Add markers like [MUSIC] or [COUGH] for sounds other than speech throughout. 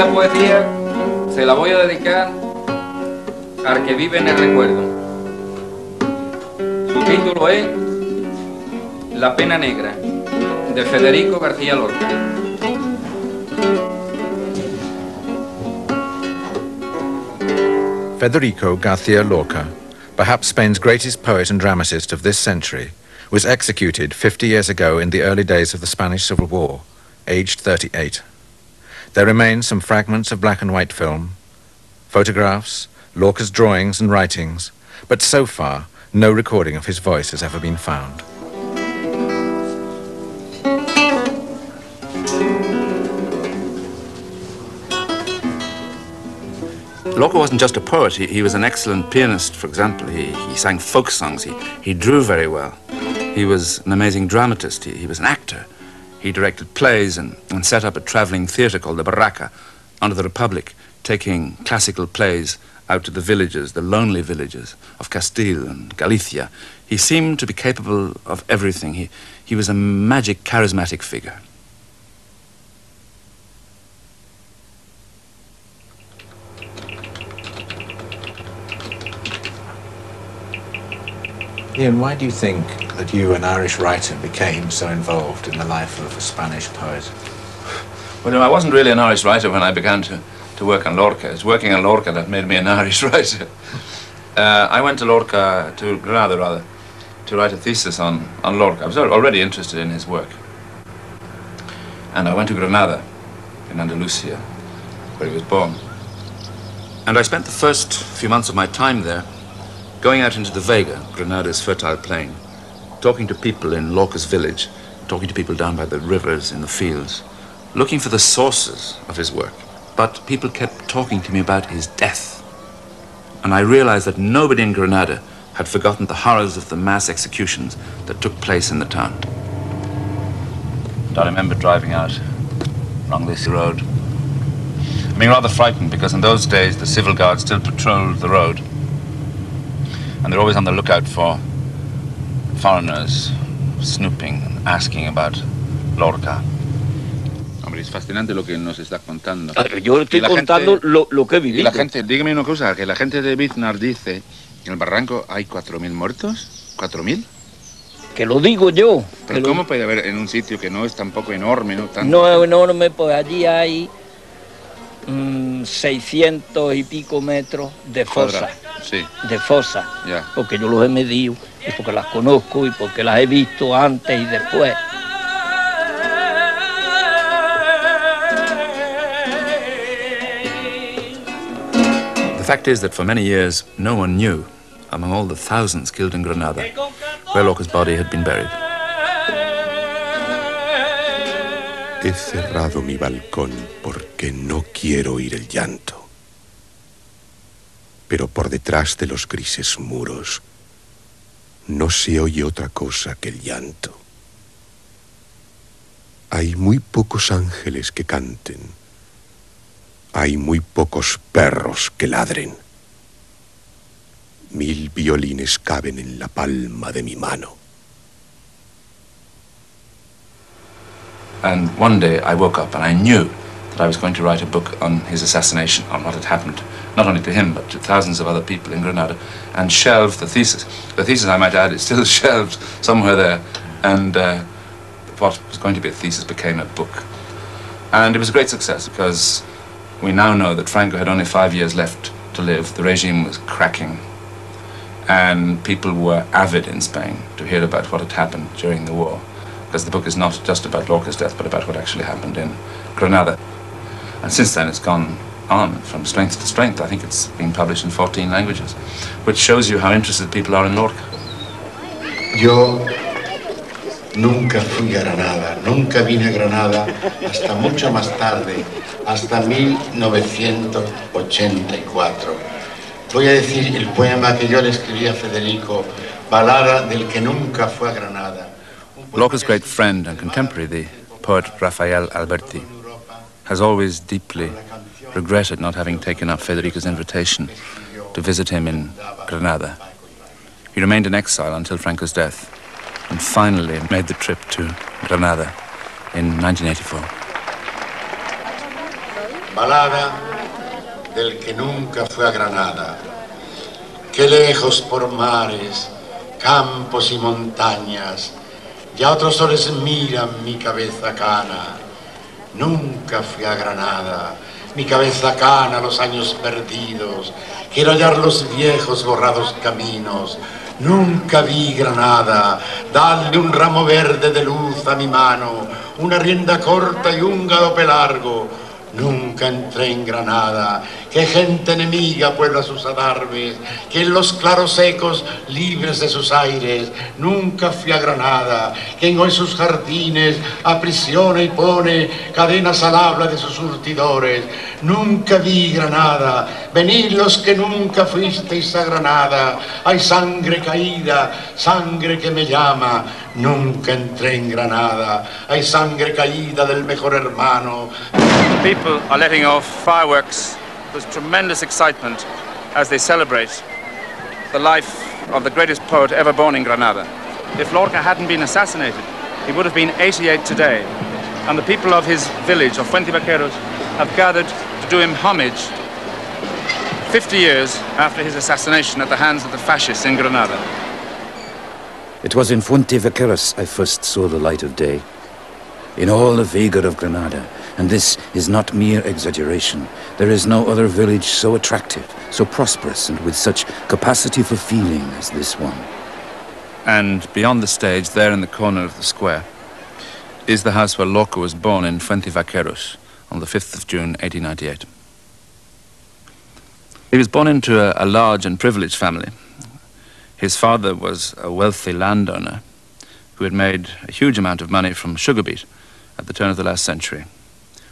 Esta poesía se la voy a dedicar al que vive en el recuerdo. Su título es La pena negra, de Federico García Lorca. Federico Garcia Lorca, perhaps Spain's greatest poet and dramatist of this century, was executed 50 years ago in the early days of the Spanish Civil War, aged 38. There remain some fragments of black and white film, photographs, Lorca's drawings and writings, but so far no recording of his voice has ever been found. Lorca wasn't just a poet, he, he was an excellent pianist, for example. He, he sang folk songs, he, he drew very well. He was an amazing dramatist, he, he was an actor. He directed plays and, and set up a traveling theatre called the Barraca under the Republic, taking classical plays out to the villages, the lonely villages of Castile and Galicia. He seemed to be capable of everything. He, he was a magic, charismatic figure. Ian, why do you think that you, an Irish writer, became so involved in the life of a Spanish poet? Well, no, I wasn't really an Irish writer when I began to, to work on Lorca. It's working on Lorca that made me an [LAUGHS] Irish writer. Uh, I went to Lorca, to Granada rather, to write a thesis on, on Lorca. I was already interested in his work. And I went to Granada in Andalusia, where he was born. And I spent the first few months of my time there going out into the Vega, Granada's fertile plain, talking to people in Lorca's village, talking to people down by the rivers in the fields, looking for the sources of his work. But people kept talking to me about his death. And I realized that nobody in Granada had forgotten the horrors of the mass executions that took place in the town. And I remember driving out along this road, I mean, rather frightened because in those days the civil guard still patrolled the road and they're always on the lookout for foreigners snooping and asking about Lorca. Hombre, es fascinante lo que nos está contando. Yo estoy Y contando gente- lo, lo que he Y vivido. la gente, dígame una cosa, que la gente de Biznar dice que en el barranco hay 4.000 muertos. ¿4.000? Que lo digo yo. Pero que lo- ¿cómo puede haber en un sitio que no es tampoco enorme, no tan... No es enorme, pues allí hay mm, 600 y pico metros de fosa. Sí, De fosa. ya. Porque yo los he medido y porque las conozco y porque las he visto antes y después. The fact is that for many years, no one knew, among all the thousands killed in Granada, where Lorca's body had been buried. He cerrado mi balcón porque no quiero oír el llanto. Pero por detrás de los grises muros no se oye otra cosa que el llanto. Hay muy pocos ángeles que canten. Hay muy pocos perros que ladren. Mil violines caben en la palma de mi mano. And one day I woke up and I that I was going to write a book on his assassination, on what had happened, not only to him, but to thousands of other people in Granada, and shelved the thesis. The thesis, I might add, is still [LAUGHS] shelved somewhere there, and uh, what was going to be a thesis became a book. And it was a great success because we now know that Franco had only five years left to live. The regime was cracking, and people were avid in Spain to hear about what had happened during the war because the book is not just about Lorca's death, but about what actually happened in Granada. And since then, it's gone on from strength to strength. I think it's been published in 14 languages, which shows you how interested people are in Lorca. Yo nunca fui a Granada, nunca vine a Granada hasta mucho más tarde, hasta 1984. Voy a decir el poema que yo le escribí a Federico, Balada del que nunca fue a Granada. Lorca's great friend and contemporary, the poet Rafael Alberti, has always deeply regretted not having taken up Federico's invitation to visit him in Granada. He remained in exile until Franco's death and finally made the trip to Granada in 1984. Balada del que nunca fue a Granada. Qué lejos por mares, campos y montañas, ya otros soles miran mi cabeza cana. Nunca fui a Granada, mi cabeza cana los años perdidos. Quiero hallar los viejos borrados caminos. Nunca vi Granada, darle un ramo verde de luz a mi mano, una rienda corta y un galope largo Nunca entré en Granada, que gente enemiga puebla sus adarves, que en los claros secos, libres de sus aires, nunca fui a Granada, que en hoy sus jardines aprisiona y pone cadenas al habla de sus surtidores. Nunca vi Granada, venid los que nunca fuisteis a Granada, hay sangre caída, sangre que me llama, nunca entré en Granada, hay sangre caída del mejor hermano. People are letting off fireworks. There's tremendous excitement as they celebrate the life of the greatest poet ever born in Granada. If Lorca hadn't been assassinated, he would have been 88 today. And the people of his village, of Fuente Vaqueros, have gathered to do him homage 50 years after his assassination at the hands of the fascists in Granada. It was in Fuente Vaqueros I first saw the light of day. In all the Vega of Granada, and this is not mere exaggeration. There is no other village so attractive, so prosperous, and with such capacity for feeling as this one. And beyond the stage, there in the corner of the square, is the house where Lorca was born in Fuente Vaqueros on the 5th of June, 1898. He was born into a, a large and privileged family. His father was a wealthy landowner who had made a huge amount of money from sugar beet at the turn of the last century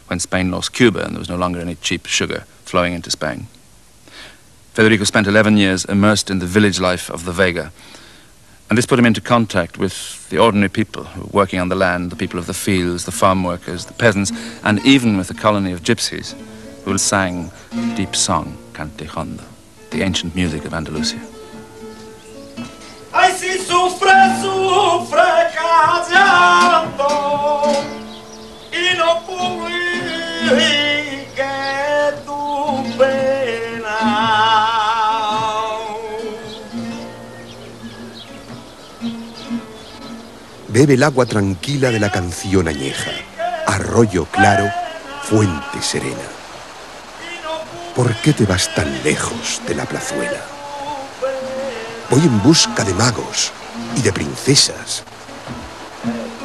when Spain lost Cuba and there was no longer any cheap sugar flowing into Spain. Federico spent 11 years immersed in the village life of the Vega, and this put him into contact with the ordinary people working on the land, the people of the fields, the farm workers, the peasants, and even with the colony of gypsies who sang deep song, cante jondo, the ancient music of Andalusia. Ay, si sufre, sufre callando y no Bebe el agua tranquila de la canción añeja, arroyo claro, fuente serena. ¿Por qué te vas tan lejos de la plazuela? Voy en busca de magos y de princesas.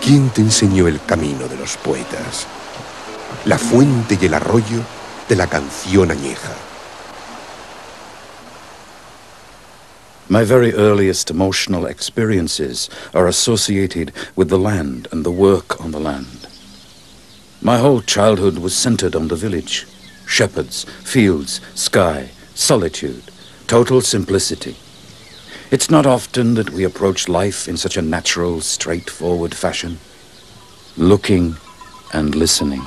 ¿Quién te enseñó el camino de los poetas? la fuente y el arroyo de la canción añeja. My very earliest emotional experiences are associated with the land and the work on the land. My whole childhood was centered on the village. Shepherds, fields, sky, solitude, total simplicity. It's not often that we approach life in such a natural, straightforward fashion. Looking and listening.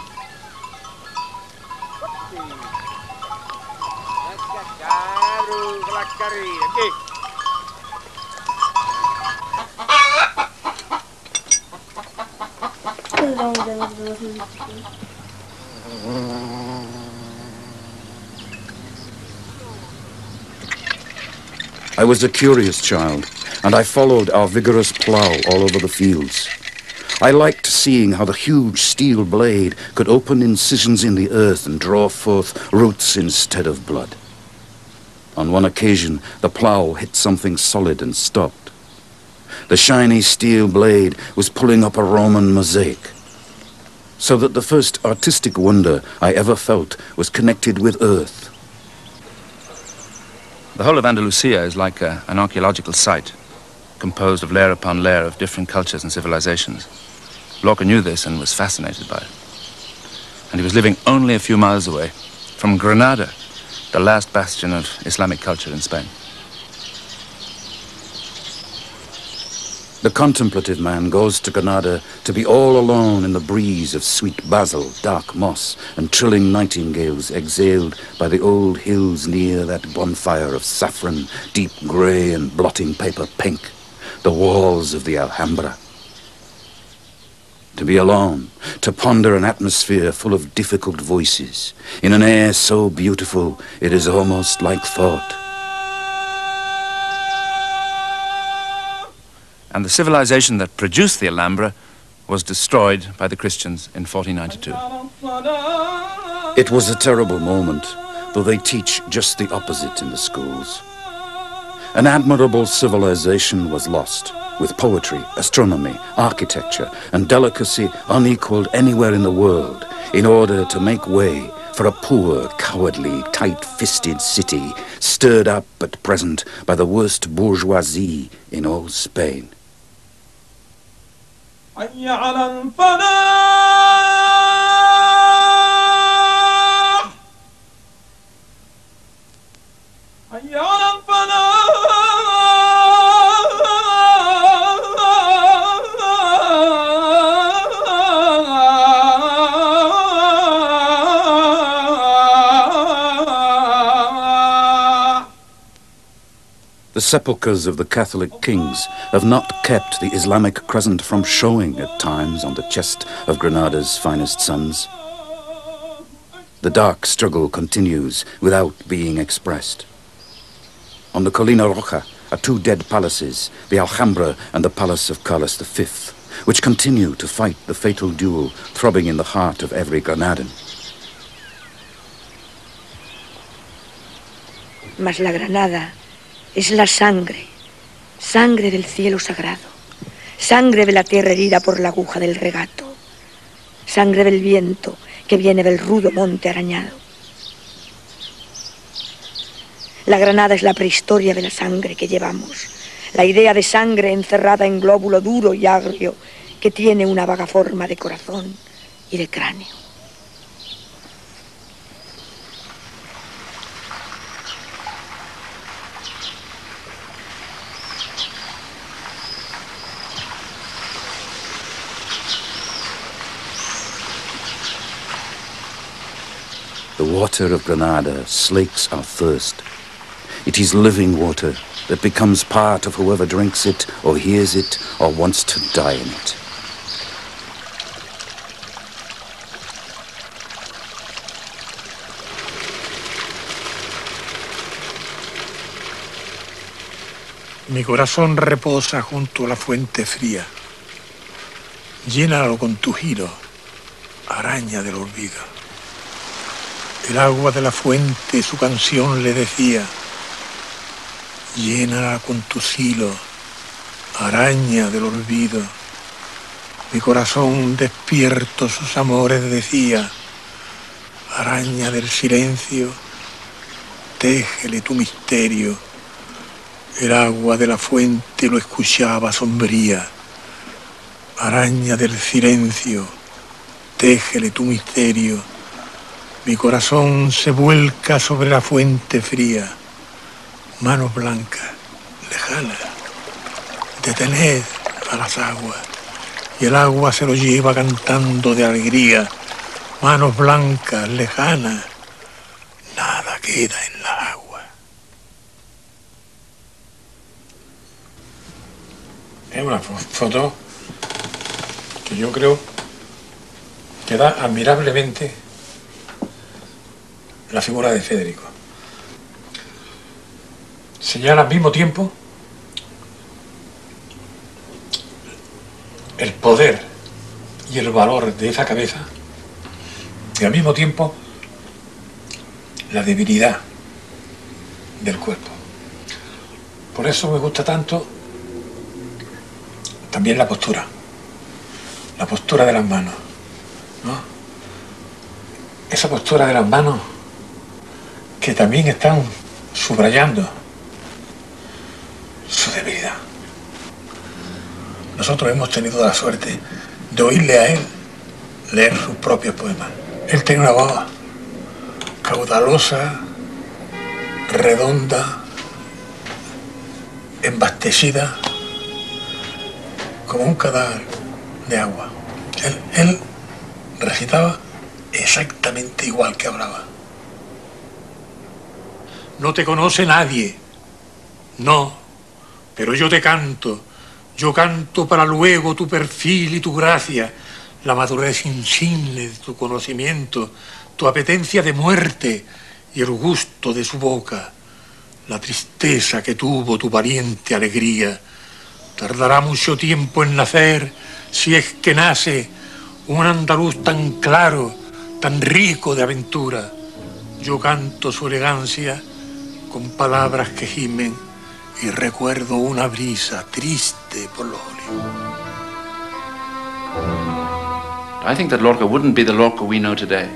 I was a curious child, and I followed our vigorous plough all over the fields. I liked seeing how the huge steel blade could open incisions in the earth and draw forth roots instead of blood. On one occasion, the plough hit something solid and stopped. The shiny steel blade was pulling up a Roman mosaic. So that the first artistic wonder I ever felt was connected with earth, the whole of Andalusia is like a, an archaeological site, composed of layer upon layer of different cultures and civilizations. Lorca knew this and was fascinated by it. And he was living only a few miles away from Granada, the last bastion of Islamic culture in Spain. The contemplative man goes to Granada to be all alone in the breeze of sweet basil, dark moss, and trilling nightingales exhaled by the old hills near that bonfire of saffron, deep grey and blotting paper pink, the walls of the Alhambra. to be alone, to ponder an atmosphere full of difficult voices, in an air so beautiful it is almost like thought. And the civilization that produced the Alhambra was destroyed by the Christians in 1492. It was a terrible moment, though they teach just the opposite in the schools. An admirable civilization was lost, with poetry, astronomy, architecture, and delicacy unequaled anywhere in the world, in order to make way for a poor, cowardly, tight-fisted city, stirred up at present by the worst bourgeoisie in all Spain. حي على الفلاح. The sepulchres of the Catholic kings have not kept the Islamic crescent from showing at times on the chest of Granada's finest sons. The dark struggle continues without being expressed. On the Colina Roja are two dead palaces, the Alhambra and the Palace of Carlos V, which continue to fight the fatal duel throbbing in the heart of every Granadan. Mas la granada es la sangre, sangre del cielo sagrado, sangre de la tierra herida por la aguja del regato, sangre del viento que viene del rudo monte arañado. La granada es la prehistoria de la sangre que llevamos, la idea de sangre encerrada en glóbulo duro y agrio que tiene una vaga forma de corazón y de cráneo. The water of Granada slakes our thirst. It is living water that becomes part of whoever drinks it or hears it or wants to die in it. Mi corazón reposa junto a la fuente fría. Llénalo con tu giro, araña del olvido. El agua de la fuente su canción le decía. Llénala con tu hilo, araña del olvido. Mi corazón despierto sus amores decía. Araña del silencio, téjele tu misterio. El agua de la fuente lo escuchaba sombría. Araña del silencio, téjele tu misterio. Mi corazón se vuelca sobre la fuente fría. Manos blancas, lejanas, detened a las aguas. Y el agua se lo lleva cantando de alegría. Manos blancas, lejanas, nada queda en la agua. Es una fo- foto que yo creo que da admirablemente la figura de Federico. Señala al mismo tiempo el poder y el valor de esa cabeza y al mismo tiempo la debilidad del cuerpo. Por eso me gusta tanto también la postura, la postura de las manos. ¿no? Esa postura de las manos que también están subrayando su debilidad. Nosotros hemos tenido la suerte de oírle a él leer sus propios poemas. Él tiene una voz caudalosa, redonda, embastecida, como un cadáver de agua. Él recitaba exactamente igual que hablaba. No te conoce nadie. No, pero yo te canto. Yo canto para luego tu perfil y tu gracia. la madurez insigne de tu conocimiento, tu apetencia de muerte y el gusto de su boca, la tristeza que tuvo tu valiente alegría. Tardará mucho tiempo en nacer, si es que nace, un andaluz tan claro, tan rico de aventura. Yo canto su elegancia con palabras que gimen y recuerdo una brisa triste por los olivos. I think that Lorca wouldn't be the Lorca we know today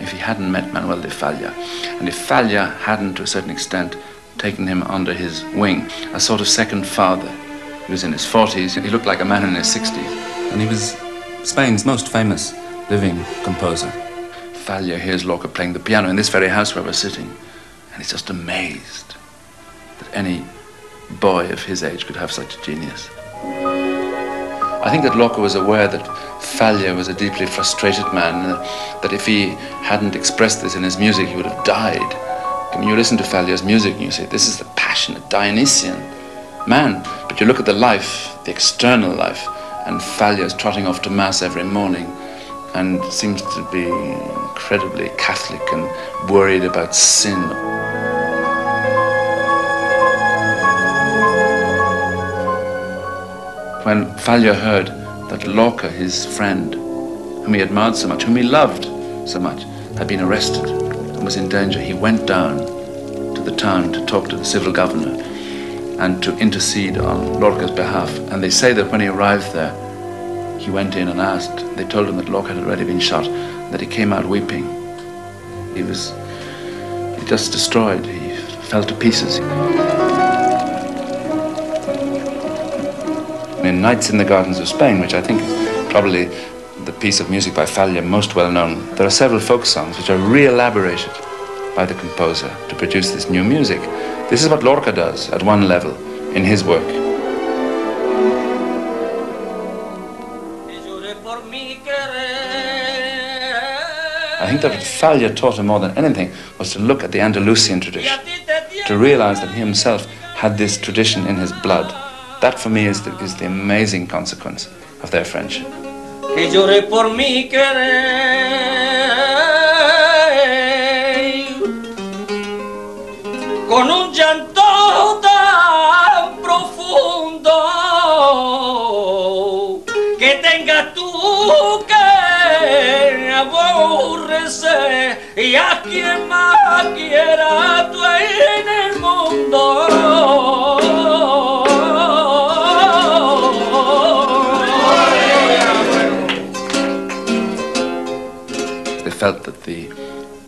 if he hadn't met Manuel de Falla. And if Falla hadn't, to a certain extent, taken him under his wing, a sort of second father. He was in his 40s, he looked like a man in his 60s. And he was Spain's most famous living composer. Falla hears Lorca playing the piano in this very house where we're sitting, and he's just amazed that any boy of his age could have such a genius. I think that Lorca was aware that Falla was a deeply frustrated man, that if he hadn't expressed this in his music, he would have died. I mean, you listen to Falla's music and you say, this is the passionate Dionysian man. But you look at the life, the external life, and Falla's trotting off to Mass every morning and seems to be incredibly Catholic and worried about sin. When Falla heard that Lorca, his friend, whom he admired so much, whom he loved so much, had been arrested and was in danger, he went down to the town to talk to the civil governor and to intercede on Lorca's behalf. And they say that when he arrived there, he went in and asked. They told him that Lorca had already been shot, that he came out weeping. He was he just destroyed. He fell to pieces. In Nights in the Gardens of Spain, which I think is probably the piece of music by Falla most well known, there are several folk songs which are re-elaborated by the composer to produce this new music. This is what Lorca does at one level in his work. I think that what Falla taught him more than anything was to look at the Andalusian tradition, to realize that he himself had this tradition in his blood. That for me is the, is the amazing consequence of their friendship. que lloré por mi. Con un llanto tan profundo que tengas tú que aborrecer y a quien más quiera tú en el mundo.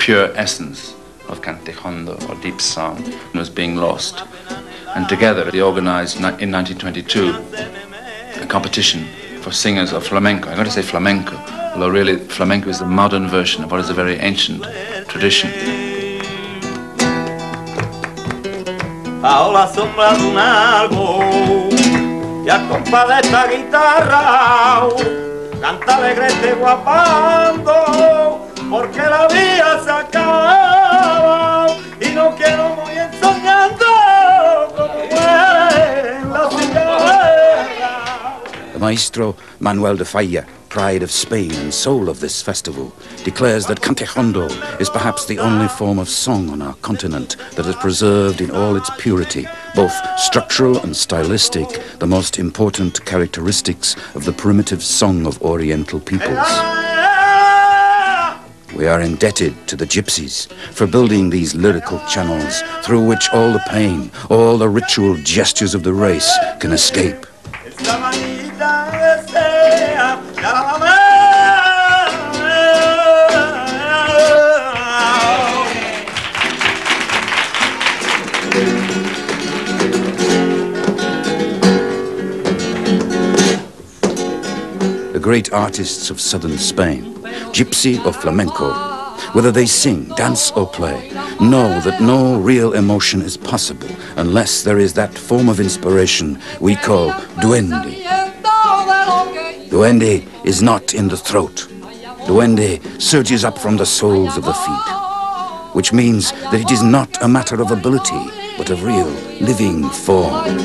Pure essence of Cantejondo, or deep song, was being lost. And together they organized in 1922 a competition for singers of flamenco. I'm going to say flamenco, although really flamenco is the modern version of what is a very ancient tradition. Bajo la sombra de un árbol y a compás de esta guitarra canta alegre este guapando porque la vida se acaba y no quiero muy ensoñando como muere la cigarra. The maestro Manuel de Falla, pride of Spain and soul of this festival, declares that Cantejondo is perhaps the only form of song on our continent that has preserved in all its purity, both structural and stylistic, the most important characteristics of the primitive song of Oriental peoples. We are indebted to the gypsies for building these lyrical channels through which all the pain, all the ritual gestures of the race can escape. The great artists of southern Spain, gypsy or flamenco, whether they sing, dance, or play, know that no real emotion is possible unless there is that form of inspiration we call duende. Duende is not in the throat. Duende surges up from the soles of the feet. which means that it is not a matter of ability, but of real, living form.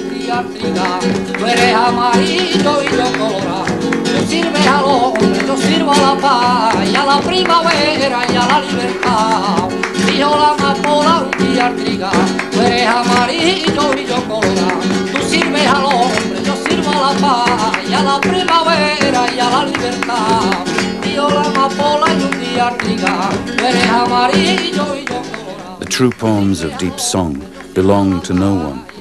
Y yo sirvo a la paz y a la primavera y a la libertad. La un día. Tú eres amarillo y yo. Tú sirves yo sirvo a la paz y a la primavera y a la libertad. La un día. Tú eres amarillo y yo. The true poems of deep song belong to no one.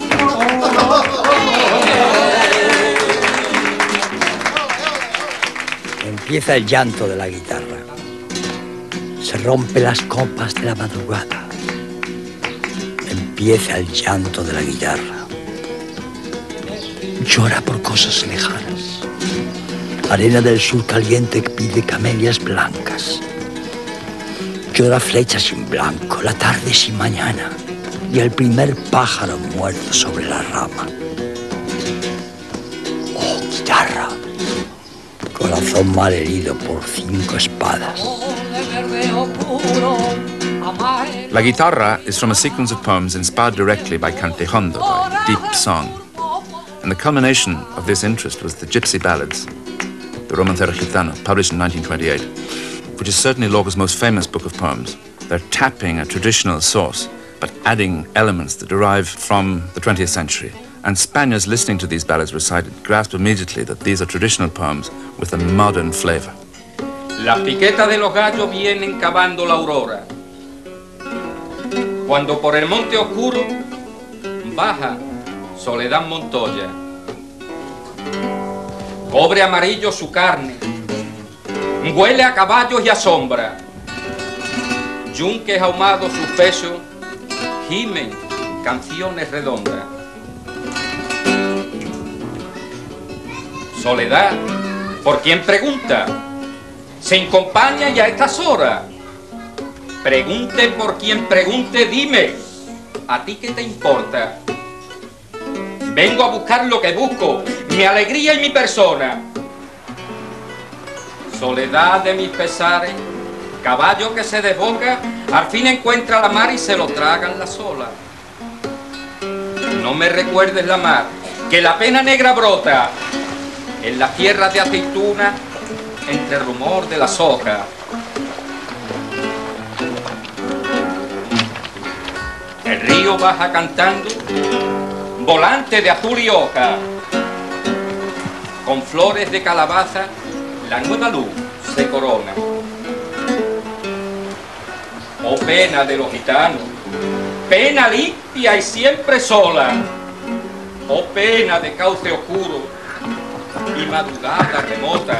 Empieza el llanto de la guitarra. Se rompe las copas de la madrugada. Empieza el llanto de la guitarra. Llora por cosas lejanas. Arena del sur caliente pide camelias blancas. Llora flecha sin blanco, la tarde sin mañana y el primer pájaro muerto sobre la rama. Corazón mal herido por cinco espadas. La Guitarra is from a sequence of poems inspired directly by Cantejondo, by deep song. And the culmination of this interest was the Gypsy Ballads, the Romancero Gitano, published in 1928, which is certainly Lorca's most famous book of poems. They're tapping a traditional source, but adding elements that derive from the 20th century. And Spaniards listening to these ballads recited grasped immediately that these are traditional poems with a modern flavor. Las piquetas de los gallos vienen cavando la aurora. Cuando por el monte oscuro baja Soledad Montoya. Cobre amarillo su carne, huele a caballos y a sombra. Yunques ahumados sus pechos, gimen canciones redondas. Soledad, ¿por quién pregunta? Se acompaña ya a estas horas. Pregunte por quien pregunte, dime, ¿a ti qué te importa? Vengo a buscar lo que busco, mi alegría y mi persona. Soledad de mis pesares, caballo que se desboca, al fin encuentra la mar y se lo tragan las olas. No me recuerdes la mar, que la pena negra brota en las tierras de aceituna entre rumor de las hojas. El río baja cantando, volante de azul y hoja, con flores de calabaza, la nueva luz se corona. Oh pena de los gitanos, pena limpia y siempre sola, oh pena de cauce oscuro y madrugada remota.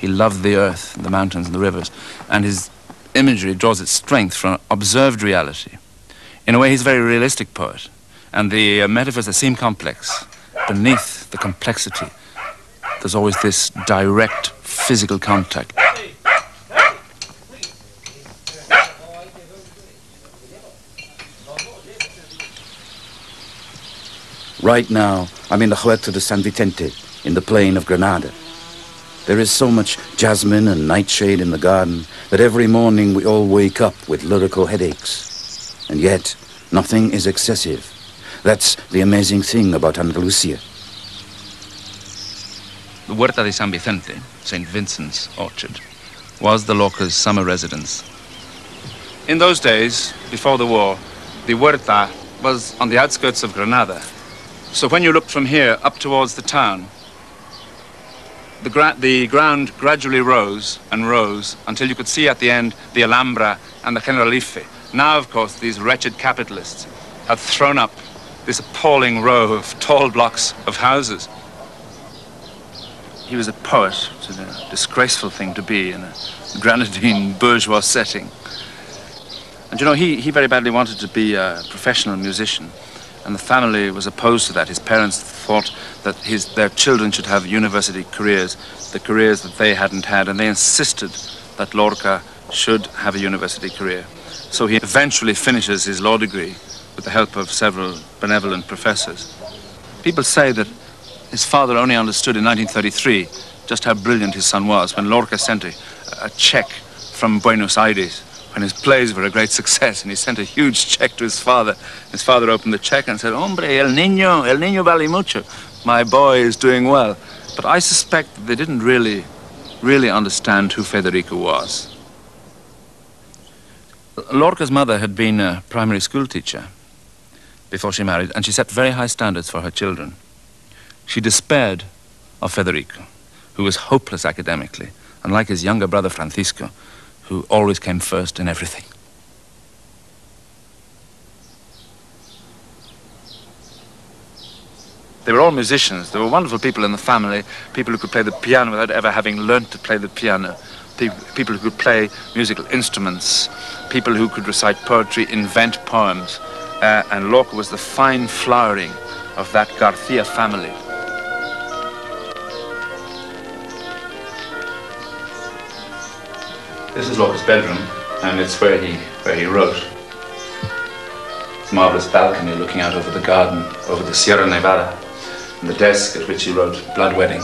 He loved the earth, the mountains, and the rivers, and his imagery draws its strength from observed reality. In a way, he's a very realistic poet, and the uh, metaphors that seem complex, beneath the complexity, there's always this direct physical contact. Right now, I'm in the Huerta de San Vicente, in the plain of Granada. There is so much jasmine and nightshade in the garden that every morning we all wake up with lyrical headaches. And yet, nothing is excessive. That's the amazing thing about Andalusia. The Huerta de San Vicente, St. Vincent's orchard, was the Lorca's summer residence. In those days, before the war, the Huerta was on the outskirts of Granada. So when you looked from here up towards the town, the, gra- the ground gradually rose and rose until you could see at the end the Alhambra and the Generalife. Now, of course, these wretched capitalists have thrown up this appalling row of tall blocks of houses. he was a poet, which is a disgraceful thing to be in a Granadine [LAUGHS] bourgeois setting. And you know, he, he very badly wanted to be a professional musician. And the family was opposed to that. His parents thought that his, their children should have university careers, the careers that they hadn't had, and they insisted that Lorca should have a university career. So he eventually finishes his law degree with the help of several benevolent professors. People say that his father only understood in 1933 just how brilliant his son was when Lorca sent a, a check from Buenos Aires when his plays were a great success and he sent a huge check to his father. His father opened the check and said, Hombre, el niño, el niño vale mucho. My boy is doing well. But I suspect they didn't really, really understand who Federico was. Lorca's mother had been a primary school teacher before she married, and she set very high standards for her children. She despaired of Federico, who was hopeless academically, unlike his younger brother Francisco, who always came first in everything. They were all musicians. There were wonderful people in the family, people who could play the piano without ever having learnt to play the piano, people who could play musical instruments, people who could recite poetry, invent poems. Uh, and Lorca was the fine flowering of that Garcia family. This is Lorca's bedroom, and it's where he where he wrote. Marvelous balcony looking out over the garden, over the Sierra Nevada, and the desk at which he wrote Blood Wedding,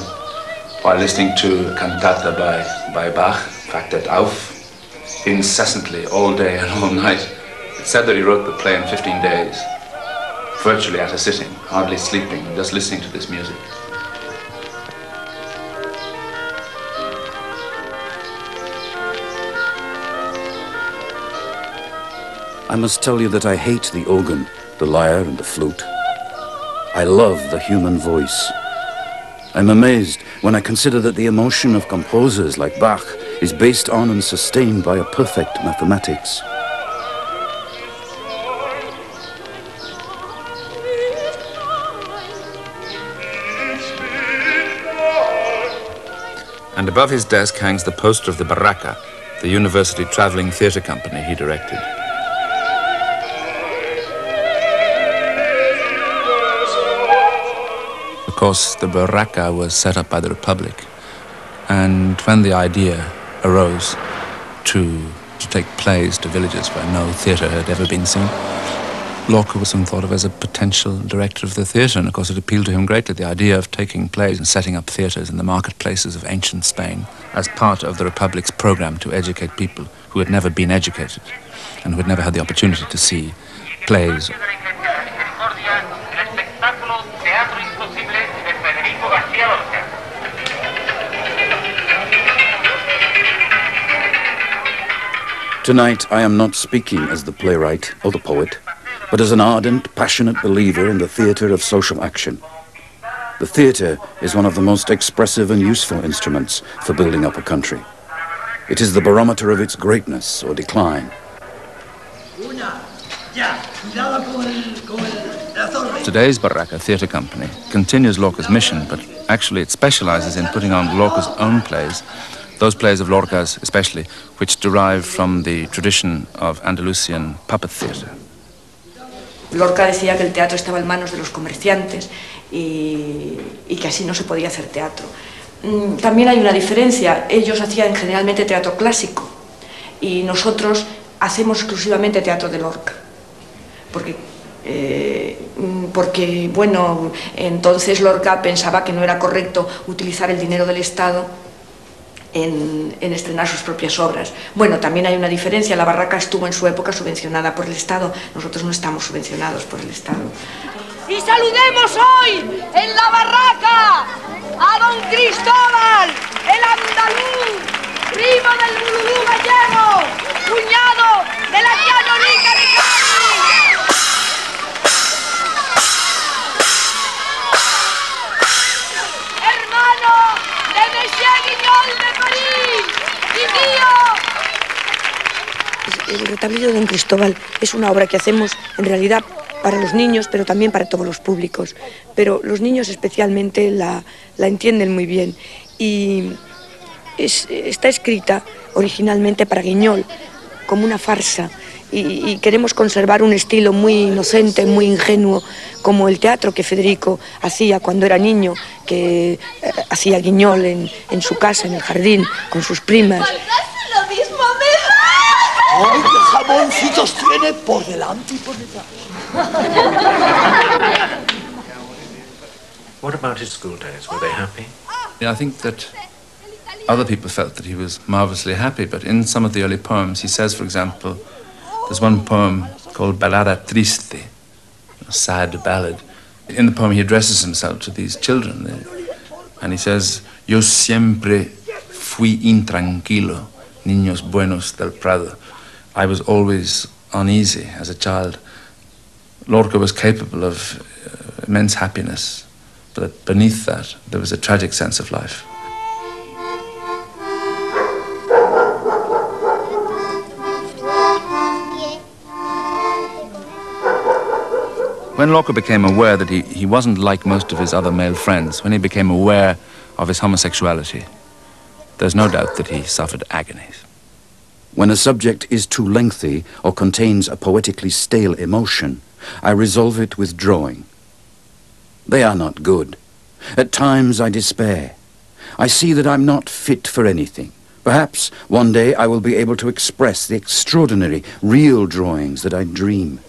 while listening to a cantata by, by Bach, Wachet Auf, incessantly, all day and all night. It's said that he wrote the play in 15 days, virtually at a sitting, hardly sleeping, just listening to this music. I must tell you that I hate the organ, the lyre, and the flute. I love the human voice. I'm amazed when I consider that the emotion of composers like Bach is based on and sustained by a perfect mathematics. And above his desk hangs the poster of the Barraca, the university traveling theater company he directed. Course, the Barraca was set up by the Republic. And when the idea arose to, to take plays to villages where no theatre had ever been seen, Lorca was then thought of as a potential director of the theatre, and of course it appealed to him greatly, the idea of taking plays and setting up theatres in the marketplaces of ancient Spain as part of the Republic's program to educate people who had never been educated and who had never had the opportunity to see plays Tonight, I am not speaking as the playwright or the poet, but as an ardent, passionate believer in the theatre of social action. The theatre is one of the most expressive and useful instruments for building up a country. It is the barometer of its greatness or decline. Today's Barraca Theatre Company continues Lorca's mission, but actually it specializes in putting on Lorca's own plays those plays of Lorca's especially, which derive from the tradition of Andalusian puppet theatre. Lorca decía que el teatro estaba en manos de los comerciantes y, que así no se podía hacer teatro. Mm, también hay una diferencia, ellos hacían generalmente teatro clásico y nosotros hacemos exclusivamente teatro de Lorca, porque eh, mm, porque, bueno, entonces Lorca pensaba que no era correcto utilizar el dinero del Estado en, estrenar sus propias obras. Bueno, también hay una diferencia, la barraca estuvo en su época subvencionada por el Estado, nosotros no estamos subvencionados por el Estado. Y saludemos hoy en la barraca a don Cristóbal, el andaluz, primo del Bululú gallego, cuñado de la tía de El retablillo de Don Cristóbal es una obra que hacemos en realidad para los niños, pero también para todos los públicos. Pero los niños especialmente la, entienden muy bien y es- está escrita originalmente para Guiñol, como una farsa. Y, y queremos conservar un estilo muy inocente, muy ingenuo, como el teatro que Federico hacía cuando era niño, que eh, hacía Guiñol en, en su casa, en el jardín, con sus primas. Lo mismo ¡Ay, qué jamoncitos tiene por delante y por detrás! What about his school days? Were they happy? Yeah, I think that other people felt that he was marvelously happy, but in some of the early poems, he says, for example, there's one poem called Balada Triste, a sad ballad. In the poem, he addresses himself to these children, and he says, Yo siempre fui intranquilo, niños buenos del Prado. I was always uneasy as a child. Lorca was capable of uh, immense happiness, but beneath that, there was a tragic sense of life. When Lorca became aware that he, he wasn't like most of his other male friends, when he became aware of his homosexuality, there's no doubt that he suffered agonies. When a subject is too lengthy or contains a poetically stale emotion, I resolve it with drawing. They are not good. At times I despair. I see that I'm not fit for anything. Perhaps one day I will be able to express the extraordinary, real drawings that I dream.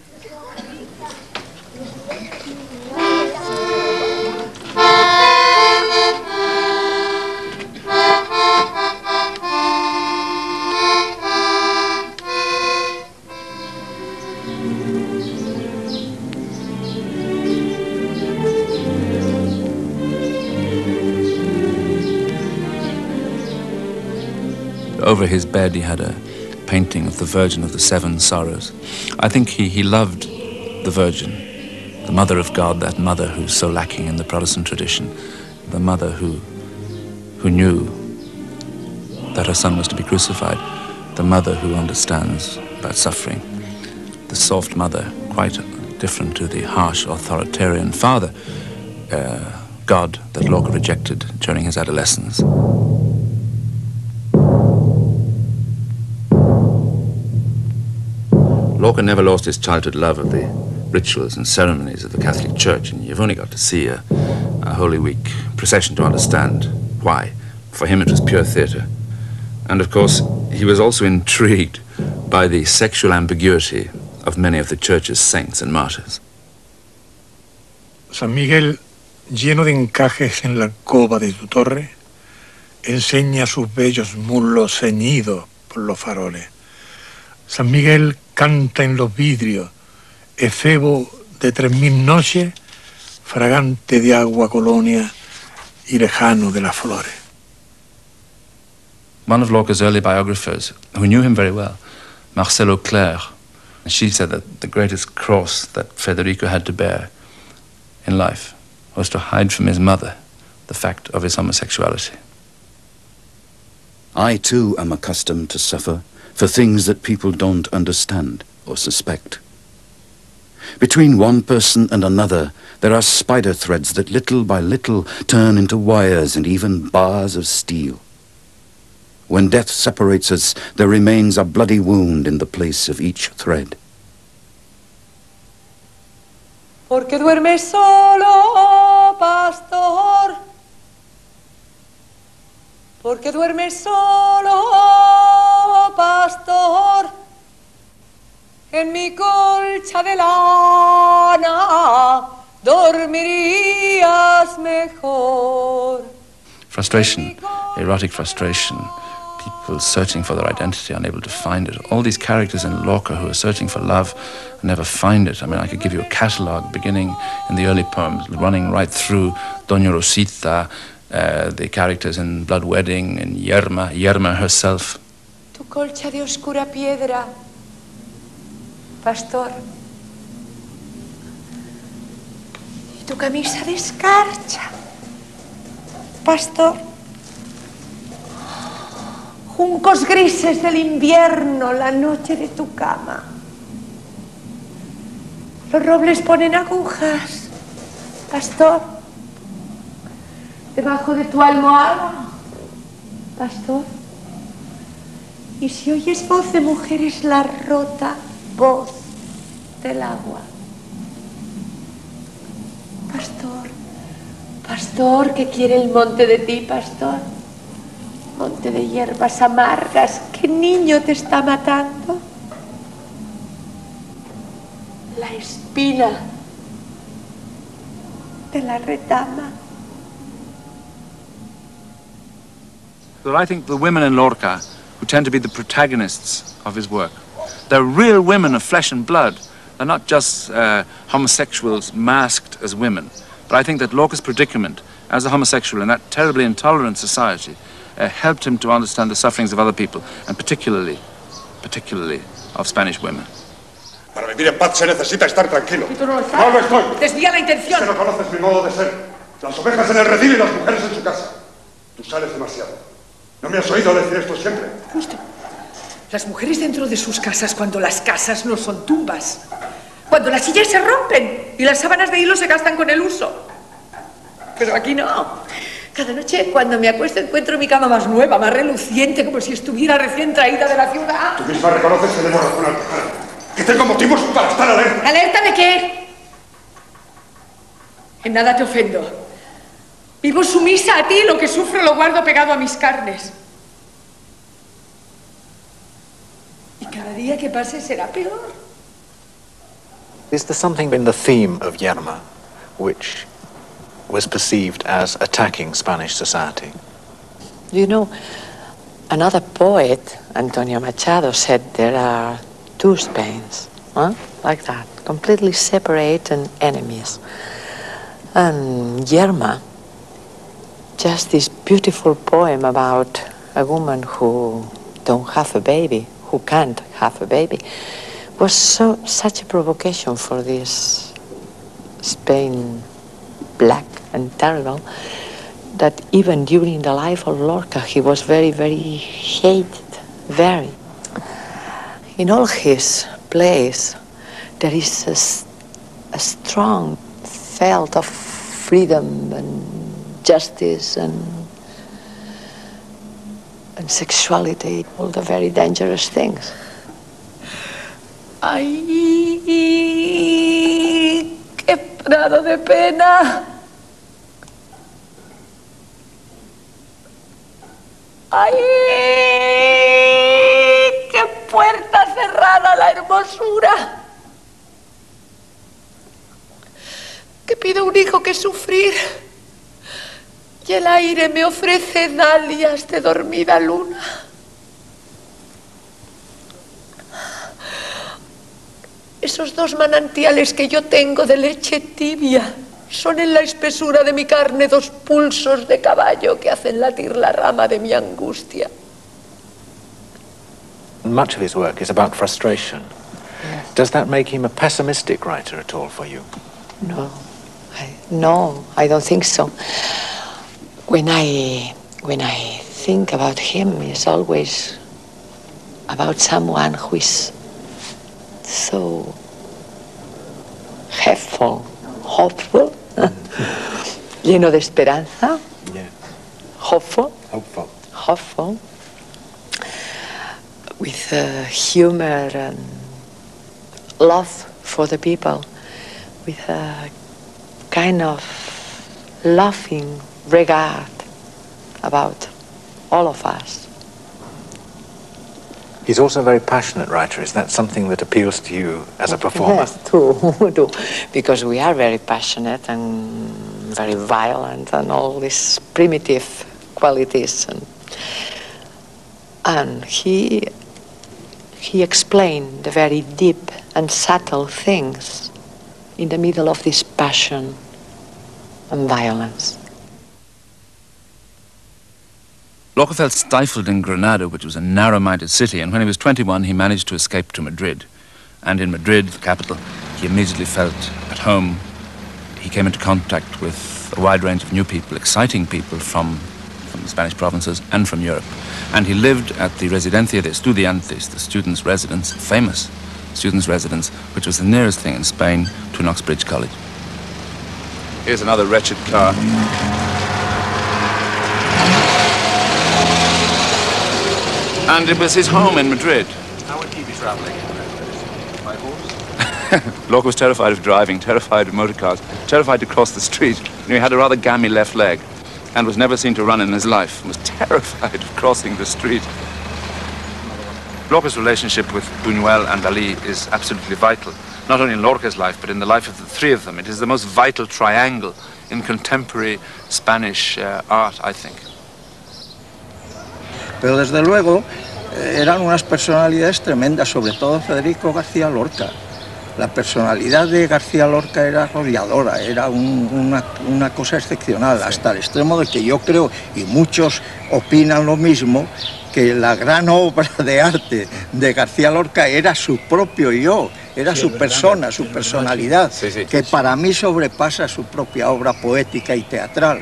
Over his bed, he had a painting of the Virgin of the Seven Sorrows. I think he, he loved the Virgin, the Mother of God, that mother who's so lacking in the Protestant tradition, the mother who, who knew that her son was to be crucified, the mother who understands about suffering, the soft mother, quite different to the harsh authoritarian father, uh, God that Lorca rejected during his adolescence. Lorca never lost his childhood love of the rituals and ceremonies of the Catholic Church, and you've only got to see a, a Holy Week procession to understand why. For him, it was pure theatre. And of course, he was also intrigued by the sexual ambiguity of many of the Church's saints and martyrs. San Miguel, lleno de encajes en la alcoba de tu torre, enseña sus bellos muslos ceñidos por los faroles. San Miguel canta en los vidrios, efebo de tres mil noches, fragante de agua colonia y lejano de las flores. One of Lorca's early biographers, who knew him very well, Marcelle Auclair, she said that the greatest cross that Federico had to bear in life was to hide from his mother the fact of his homosexuality. I too am accustomed to suffer for things that people don't understand or suspect. Between one person and another, there are spider threads that little by little turn into wires and even bars of steel. When death separates us, there remains a bloody wound in the place of each thread. Porque duermes solo, pastor. Porque duermes solo, pastor. En mi colcha de lana dormirías mejor. Frustration, erotic frustration, people searching for their identity, unable to find it. All these characters in Lorca who are searching for love and never find it. I mean, I could give you a catalogue beginning in the early poems, running right through Doña Rosita, uh, the characters in Blood Wedding, and Yerma, Yerma herself. Tu colcha de oscura piedra, pastor. Tu camisa de escarcha, pastor. Juncos grises del invierno, la noche de tu cama. Los robles ponen agujas, pastor. Debajo de tu almohada, Pastor. Y si oyes voz de mujer es la rota voz del agua. Pastor, pastor, ¿qué quiere el monte de ti, pastor? Monte de hierbas amargas, ¿qué niño te está matando? La espina de la retama. But I think the women in Lorca who tend to be the protagonists of his work, they're real women of flesh and blood. They're not just uh, homosexuals masked as women. But I think that Lorca's predicament as a homosexual in that terribly intolerant society uh, helped him to understand the sufferings of other people, and particularly, particularly of Spanish women. Para vivir en paz se necesita estar tranquilo. ¿Y tú no lo estás? No lo estoy. Desvía la intención. Es que no conoces mi modo de ser. Las ovejas en el redil y las mujeres en su casa. Tú sales demasiado. ¿No me has oído decir esto siempre? Justo. Las mujeres dentro de sus casas cuando las casas no son tumbas. Cuando las sillas se rompen y las sábanas de hilo se gastan con el uso. Pero aquí no. Cada noche cuando me acuesto encuentro mi cama más nueva, más reluciente, como si estuviera recién traída de la ciudad. Tú misma reconoces que debo razonarte. Que tengo motivos para estar alerta. ¿Alerta de qué? En nada te ofendo. Vivo sumisa a ti, lo que sufro lo guardo pegado a mis carnes. Y cada día que pase será peor. Is there something in the theme of Yerma which was perceived as attacking Spanish society? You know, another poet, Antonio Machado, said there are two Spains, huh? like that, completely separate and enemies. And Yerma, just this beautiful poem about a woman who don't have a baby, who can't have a baby, was so such a provocation for this Spain black and terrible that even during the life of Lorca he was very, very hated, very. In all his plays there is a strong felt of freedom and justice and and sexuality, all the very dangerous things. ¡Ay! ¡Qué prado de pena! ¡Ay! ¡Qué puerta cerrada la hermosura! Que pido un hijo que sufrir. Y el aire me ofrece dalias de dormida luna. Esos dos manantiales que yo tengo de leche tibia son en la espesura de mi carne dos pulsos de caballo que hacen latir la rama de mi angustia. Much of his work is about frustration. Does that make him a pessimistic writer at all for you? No, I, no, I don't think so. When I when I think about him, it's always about someone who is so helpful, hopeful, lleno [LAUGHS] de esperanza, Yeah. hopeful, Hopeful. hopeful, with uh, humor and love for the people, with a kind of laughing regard about all of us. He's also a very passionate writer. Is that something that appeals to you as a performer? Yes, [LAUGHS] too, too. [LAUGHS] Because we are very passionate and very violent and all these primitive qualities. And, and he, he explained the very deep and subtle things in the middle of this passion and violence. Lorca felt stifled in Granada, which was a narrow-minded city, and when he was 21, he managed to escape to Madrid. And in Madrid, the capital, he immediately felt at home. He came into contact with a wide range of new people, exciting people from, from the Spanish provinces and from Europe. And he lived at the Residencia de Estudiantes, the students' residence, famous students' residence, which was the nearest thing in Spain to an Oxbridge College. Here's another wretched car. And it was his home in Madrid. How would he be travelling? By horse? [LAUGHS] Lorca was terrified of driving, terrified of motor cars, terrified to cross the street. You know, he had a rather gammy left leg and was never seen to run in his life, was [LAUGHS] terrified of crossing the street. Lorca's relationship with Buñuel and Dali is absolutely vital, not only in Lorca's life, but in the life of the three of them. It is the most vital triangle in contemporary Spanish uh, art, I think. Pero desde luego eh, eran unas personalidades tremendas, sobre todo Federico García Lorca. La personalidad de García Lorca era arrolladora, era un- una, una cosa excepcional, hasta el extremo de que yo creo, y muchos opinan lo mismo, que la gran obra de arte de García Lorca era su propio yo, era Sí, su verdad, persona, su personalidad, Sí, sí. que para mí sobrepasa su propia obra poética y teatral.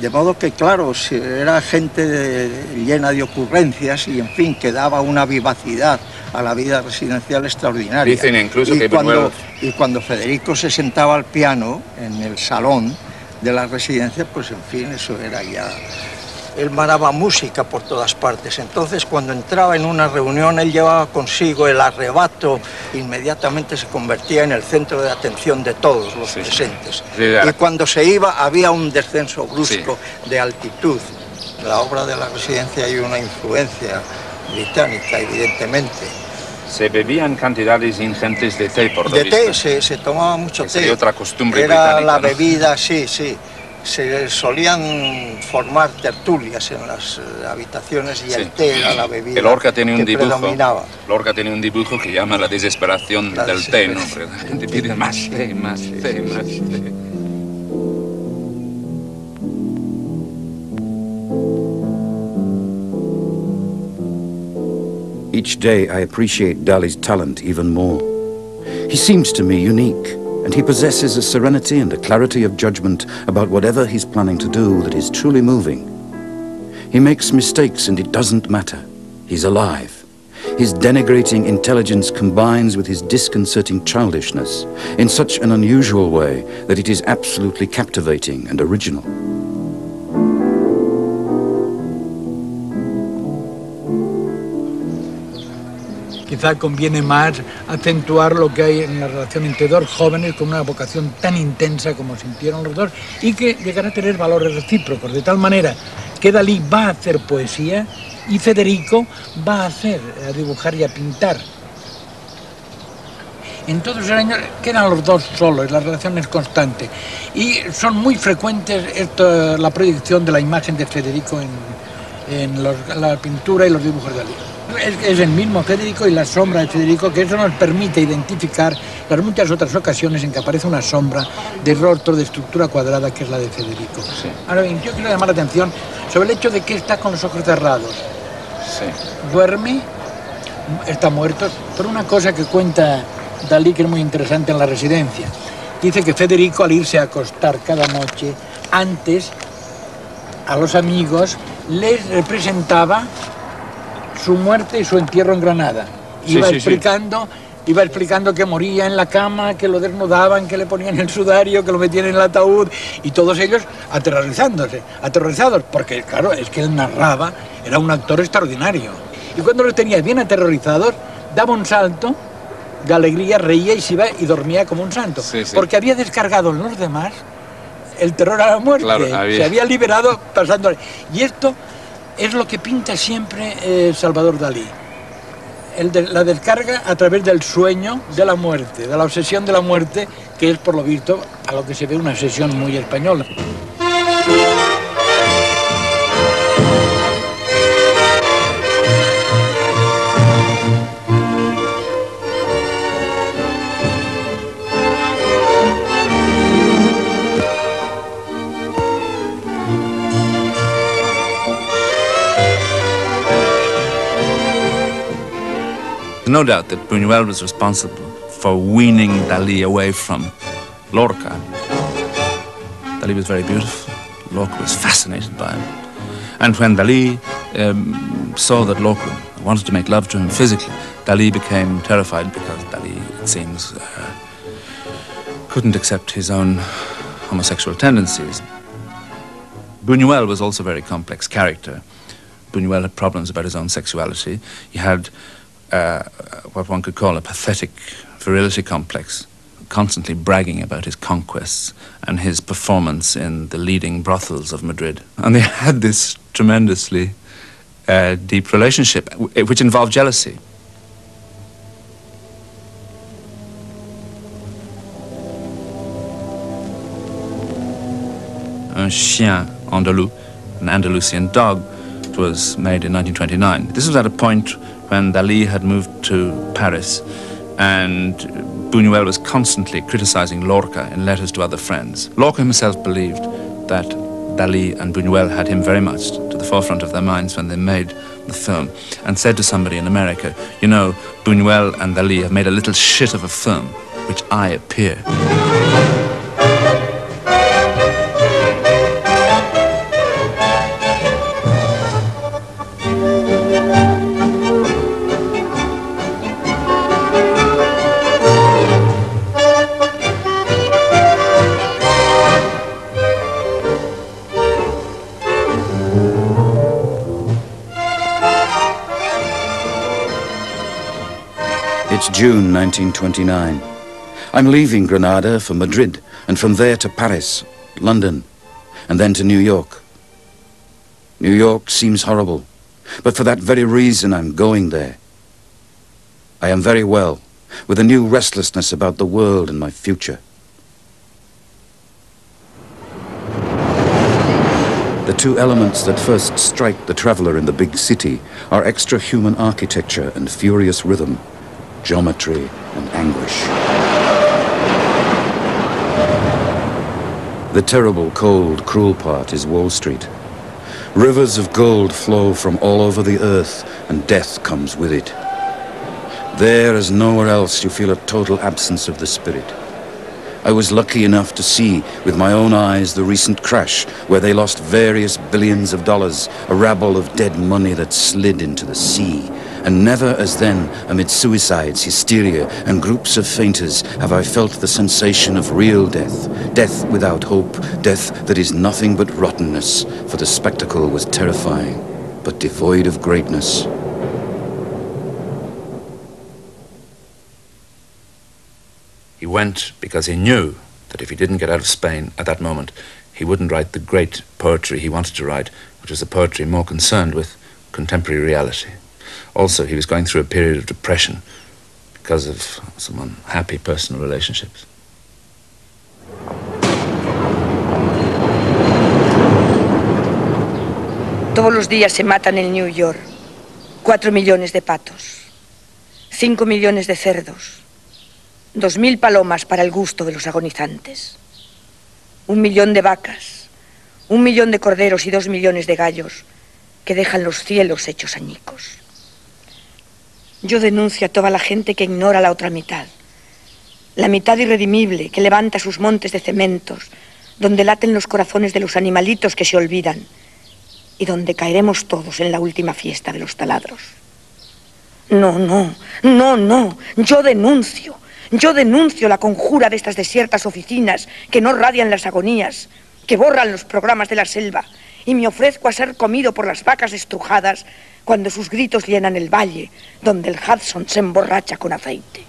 De modo que, claro, era gente de- llena de ocurrencias y, en fin, que daba una vivacidad a la vida residencial extraordinaria. Dicen incluso y que cuando, y cuando Federico se sentaba al piano en el salón de la residencia, pues, en fin, eso era ya... Él manaba música por todas partes. Entonces, cuando entraba en una reunión, él llevaba consigo el arrebato, inmediatamente se convertía en el centro de atención de todos los presentes. Sí, Y cuando se iba había un descenso brusco de altitud. La obra de la residencia hay una influencia británica, evidentemente. Se bebían cantidades ingentes de té, por lo De visto. té, se, se tomaba mucho Que té. otra costumbre Era británica, la ¿no? bebida, sí, sí. Se solían formar tertulias en las eh, habitaciones y el Sí. té era la bebida El Lorca tiene un que dibujo. predominaba. Lorca tiene un dibujo que llama la desesperación La del té, ¿no? Gente pide más té, más té, más té. Each day I appreciate Dali's talent even more. He seems to me unique, and he possesses a serenity and a clarity of judgment about whatever he's planning to do that is truly moving. He makes mistakes and it doesn't matter. He's alive. His denigrating intelligence combines with his disconcerting childishness in such an unusual way that it is absolutely captivating and original. Quizá conviene más acentuar lo que hay en la relación entre dos jóvenes con una vocación tan intensa como sintieron los dos y que llegará a tener valores recíprocos, de tal manera que Dalí va a hacer poesía y Federico va a hacer, a dibujar y a pintar. En todos esos años quedan los dos solos, la relación es constante. Y son muy frecuentes la proyección de la imagen de Federico en, en la pintura y los dibujos de Dalí. Es, es el mismo Federico y la sombra de Federico, que eso nos permite identificar las muchas otras ocasiones en que aparece una sombra de rostro de estructura cuadrada que es la de Federico. Ahora bien, yo quiero llamar la atención sobre el hecho de que está con los ojos cerrados. Duerme, está muerto, por una cosa que cuenta Dalí que es muy interesante en la residencia. Dice que Federico al irse a acostar cada noche, antes a los amigos les representaba su muerte y su entierro en Granada. Iba sí, sí. explicando, iba explicando que moría en la cama, que lo desnudaban, que le ponían el sudario, que lo metían en el ataúd y todos ellos aterrorizándose, aterrorizados, porque claro, es que él narraba, era un actor extraordinario. Y cuando los tenía bien aterrorizados, daba un salto de alegría, reía y se iba y dormía como un santo, Sí, sí. porque había descargado en los demás el terror a la muerte, Claro, había- se había liberado pasando. Y esto es lo que pinta siempre eh, Salvador Dalí. La descarga a través del sueño de la muerte, de la obsesión de la muerte, que es por lo visto a lo que se ve una obsesión muy española. No doubt that Buñuel was responsible for weaning Dali away from Lorca. Dali was very beautiful. Lorca was fascinated by him. And when Dali um, saw that Lorca wanted to make love to him physically, Dali became terrified because Dali, it seems, uh, couldn't accept his own homosexual tendencies. Buñuel was also a very complex character. Buñuel had problems about his own sexuality. He had uh, what one could call a pathetic virility complex, constantly bragging about his conquests and his performance in the leading brothels of Madrid. And they [LAUGHS] had this tremendously uh, deep relationship, which involved jealousy. Un chien andalou, an Andalusian dog, was made in 1929. This was at a point when Dali had moved to Paris and Buñuel was constantly criticizing Lorca in letters to other friends. Lorca himself believed that Dali and Buñuel had him very much to the forefront of their minds when they made the film and said to somebody in America, you know, Buñuel and Dali have made a little shit of a film, which I appear. June 1929. I'm leaving Granada for Madrid, and from there to Paris, London, and then to New York. New York seems horrible, but for that very reason I'm going there. I am very well, with a new restlessness about the world and my future. The two elements that first strike the traveler in the big city are extra-human architecture and furious rhythm geometry, and anguish. The terrible, cold, cruel part is Wall Street. Rivers of gold flow from all over the earth, and death comes with it. There, as nowhere else, you feel a total absence of the spirit. I was lucky enough to see with my own eyes the recent crash where they lost various billions of dollars, a rabble of dead money that slid into the sea, and never as then, amid suicides, hysteria, and groups of fainters, have I felt the sensation of real death. Death without hope, death that is nothing but rottenness, for the spectacle was terrifying, but devoid of greatness. He went because he knew that if he didn't get out of Spain at that moment, he wouldn't write the great poetry he wanted to write, which was a poetry more concerned with contemporary reality. Also, he was going through a period of depression because of some unhappy personal relationships. Todos los días se matan en New York. Cuatro millones de patos, cinco millones de cerdos, dos mil palomas para el gusto de los agonizantes, un millón de vacas, un millón de corderos y dos millones de gallos que dejan los cielos hechos añicos. Yo denuncio a toda la gente que ignora la otra mitad. La mitad irredimible que levanta sus montes de cementos, donde laten los corazones de los animalitos que se olvidan y donde caeremos todos en la última fiesta de los taladros. No, no, no, no. Yo denuncio. Yo denuncio la conjura de estas desiertas oficinas que no radian las agonías, que borran los programas de la selva, y me ofrezco a ser comido por las vacas estrujadas cuando sus gritos llenan el valle donde el Hudson se emborracha con aceite.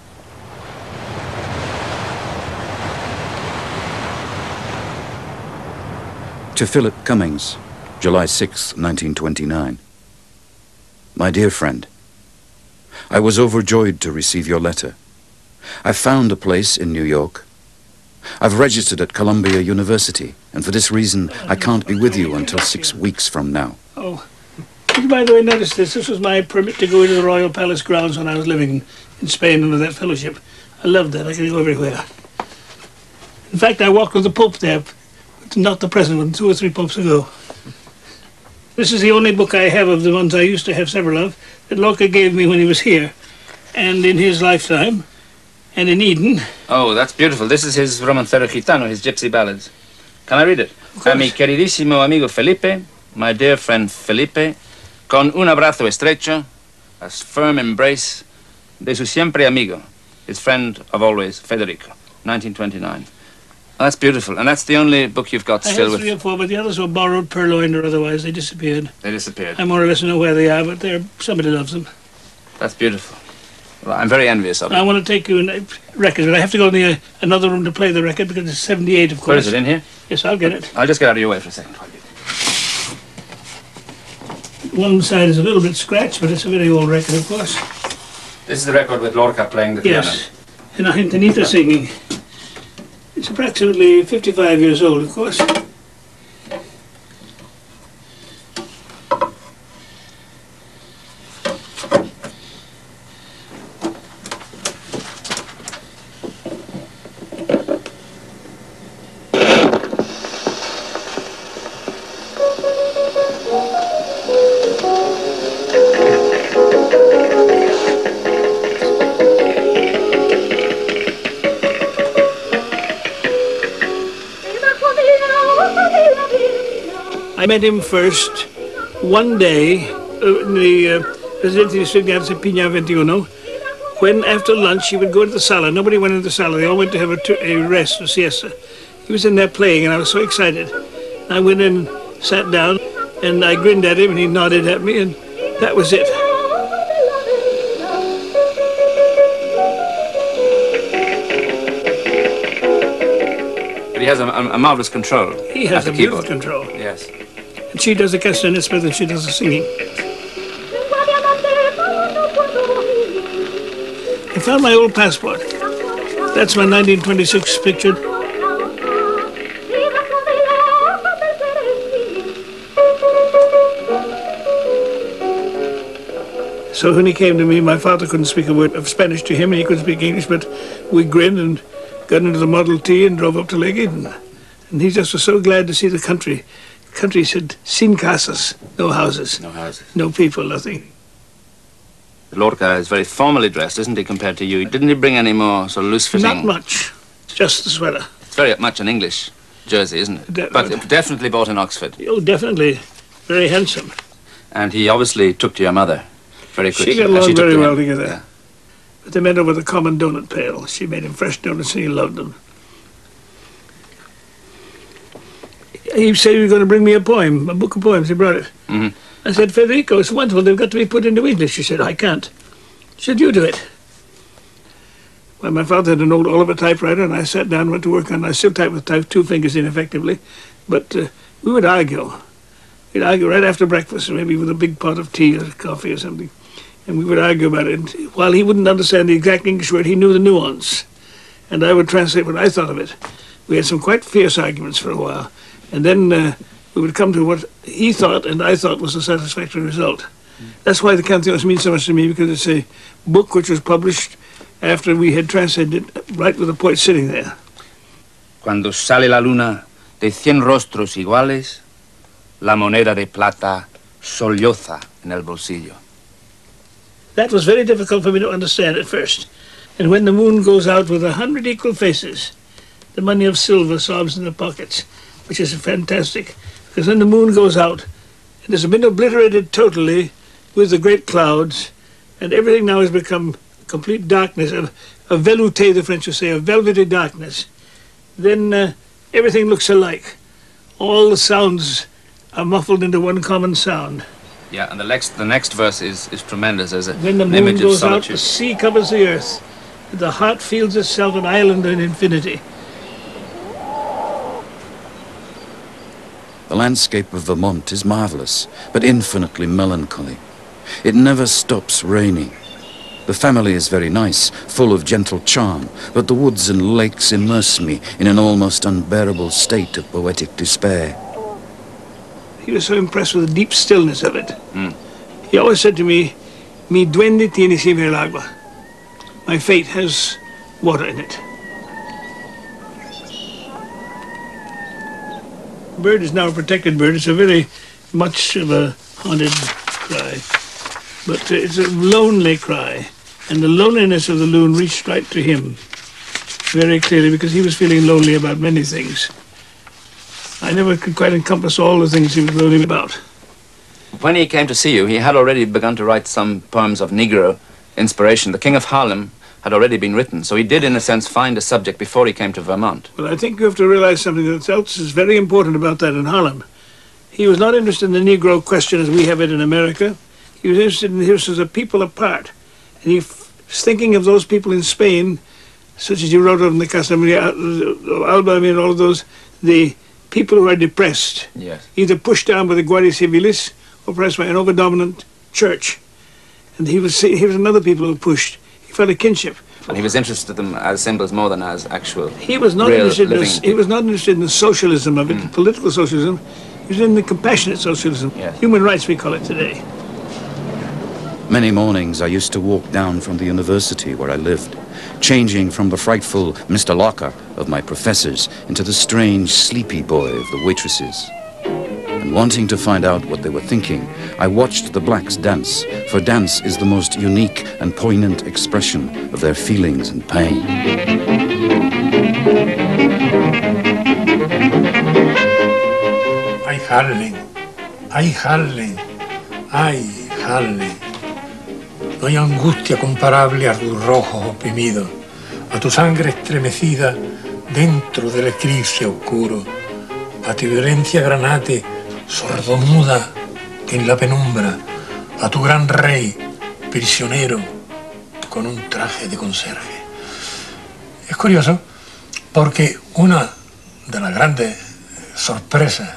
To Philip Cummings, July 6, 1929. My dear friend, I was overjoyed to receive your letter. I've found a place in New York. I've registered at Columbia University, and for this reason, I can't be with you until six weeks from now. Oh. You, by the way, notice this? This was my permit to go into the Royal Palace grounds when I was living in Spain under that fellowship. I loved that. I could go everywhere. In fact, I walked with the Pope there, not the present one, two or three popes ago. This is the only book I have of the ones I used to have several of that Lorca gave me when he was here and in his lifetime and in Eden. Oh, that's beautiful. This is his Romancero Gitano, his gypsy ballads. Can I read it? A mi queridísimo amigo Felipe, my dear friend Felipe, con un abrazo estrecho, a firm embrace de su siempre amigo, his friend of always, Federico, 1929. That's beautiful. And that's the only book you've got I still with. three or four, but the others were borrowed, purloined, or otherwise. They disappeared. They disappeared. I more or less know where they are, but they're somebody loves them. That's beautiful. Well, I'm very envious of them. I want to take you a record, but I have to go in the, uh, another room to play the record because it's 78, of course. Where is it? In here? Yes, I'll get it. I'll just get out of your way for a second. One side is a little bit scratched, but it's a very old record, of course. This is the record with Lorca playing the piano. Yes. And Argentinita singing. It's approximately 55 years old, of course. Met him first one day uh, in the uh, Residencia de Estudiantes Pinar 21 when after lunch he would go to the sala. Nobody went into the sala. They all went to have a, a rest, a siesta. He was in there playing and I was so excited. I went in, sat down, and I grinned at him and he nodded at me and that was it. But he has a, a, a marvelous control. He has a beautiful control. Yes. And she does the castanets better than she does the singing. I found my old passport. That's my 1926 picture. So when he came to me, my father couldn't speak a word of Spanish to him, and he couldn't speak English, but we grinned and got into the Model T and drove up to Lake Eden. And he just was so glad to see the country. The country said, sin casas, no houses, No houses. no people, nothing. The Lorca is very formally dressed, isn't he, compared to you? Didn't he bring any more sort of loose-fitting? Not much, just the sweater. It's very much an English jersey, isn't it? De- but definitely bought in Oxford. Oh, definitely, very handsome. And he obviously took to your mother very quickly. She got along took very well him. together. But they met over the common donut pail. She made him fresh donuts and he loved them. He said he was going to bring me a poem, a book of poems. He brought it. Mhm. I said, Federico, it's wonderful. They've got to be put into English. She said, I can't. She said, you do it. Well, my father had an old Oliver typewriter, and I sat down and went to work on it. I still type with type, two fingers ineffectively. But uh, we would argue. We'd argue right after breakfast, maybe with a big pot of tea or coffee or something. And we would argue about it. And while he wouldn't understand the exact English word, he knew the nuance. And I would translate what I thought of it. We had some quite fierce arguments for a while. And then uh, we would come to what he thought and I thought was a satisfactory result. That's why the Canciones mean so much to me, because it's a book which was published after we had translated it right with the poet sitting there. Cuando sale la luna de cien rostros iguales, la moneda de plata solloza en el bolsillo. That was very difficult for me to understand at first. And when the moon goes out with a hundred equal faces, the money of silver sobs in the pockets, which is fantastic. Because then the moon goes out, it has been obliterated totally with the great clouds, and everything now has become complete darkness, a, a velouté, the French would say, a velvety darkness. Then uh, everything looks alike. All the sounds are muffled into one common sound. Yeah, and the next the next verse is, is tremendous as a, When the an moon image of goes out, the sea covers the earth. The heart feels itself an island in infinity. The landscape of Vermont is marvelous, but infinitely melancholy. It never stops raining. The family is very nice, full of gentle charm, but the woods and lakes immerse me in an almost unbearable state of poetic despair. He was so impressed with the deep stillness of it. Hmm. He always said to me, Mi duende tiene siempre el agua. My fate has water in it. Bird is now a protected bird. It's a very much of a haunted cry. But it's a lonely cry. And the loneliness of the loon reached right to him very clearly because he was feeling lonely about many things. I never could quite encompass all the things he was lonely about. When he came to see you, he had already begun to write some poems of Negro inspiration. The King of Harlem had already been written. So he did, in a sense, find a subject before he came to Vermont. Well, I think you have to realize something else is very important about that in Harlem. He was not interested in the Negro question as we have it in America. He was interested in this as a people apart. And he was thinking of those people in Spain, such as you wrote of in the Casa Maria uh, uh, Alba, I mean, all of those, the people who are depressed, Yes. either pushed down by the Guardia Civilis or oppressed by an overdominant church. And he was, he was another people who pushed. He felt a kinship. And he was interested in them as symbols more than as actual. He was not real interested. In, the- he was not interested in the socialism of it, hmm. political socialism. He was in the compassionate socialism, human rights we call it today. Many mornings I used to walk down from the university where I lived, changing from the frightful Mr. Lorca of my professors into the strange, sleepy boy of the waitresses. And wanting to find out what they were thinking, I watched the blacks dance, for dance is the most unique and poignant expression of their feelings and pain. Harlem, ay, Harlem, ay, Harlem. No hay angustia comparable a tus rojos oprimidos, a tu sangre estremecida dentro del eclipse oscuro, a tu violencia granate sordomuda en la penumbra, a tu gran rey prisionero con un traje de conserje. Es curioso porque una de las grandes sorpresas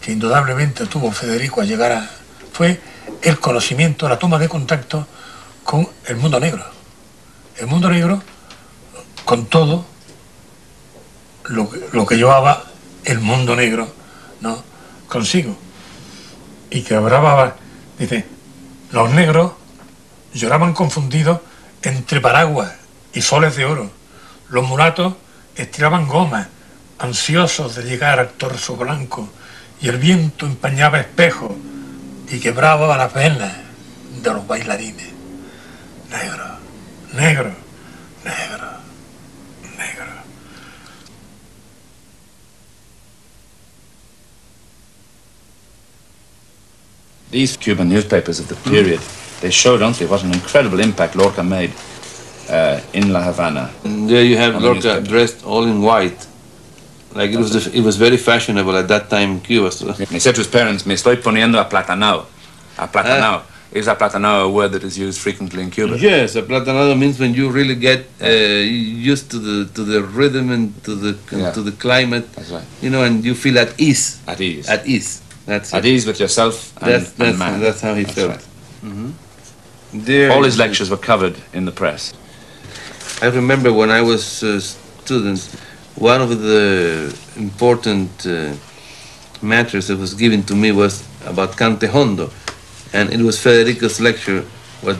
que indudablemente tuvo Federico al llegar a fue el conocimiento, la toma de contacto con el mundo negro. El mundo negro con todo lo, lo que llevaba el mundo negro ¿no? Consigo. Y que hablaba, dice, los negros lloraban confundidos entre paraguas y soles de oro. Los mulatos estiraban gomas, ansiosos de llegar al torso blanco, y el viento empañaba espejos y quebraba las venas de los bailarines. Negro, negro, negro. These Cuban newspapers of the period, they show, don't they, what an incredible impact Lorca made uh, in La Havana. And there you have Lorca dressed all in white. Like it was, the, it was very fashionable at that time in Cuba. So. He said to his parents, me estoy poniendo. Aplatanado. Is a aplatanado a word that is used frequently in Cuba? Yes, a aplatanado means when you really get uh, used to the to the rhythm and to the Yeah. to the climate. That's right. You know, and you feel at ease. At ease. At ease. That's At it. ease with yourself and, That's and that's, man. that's how he That's felt. right. Mhm. All his lectures were covered in the press. I remember when I was a student, one of the important uh, matters that was given to me was about Cante Jondo, and it was Federico's lecture what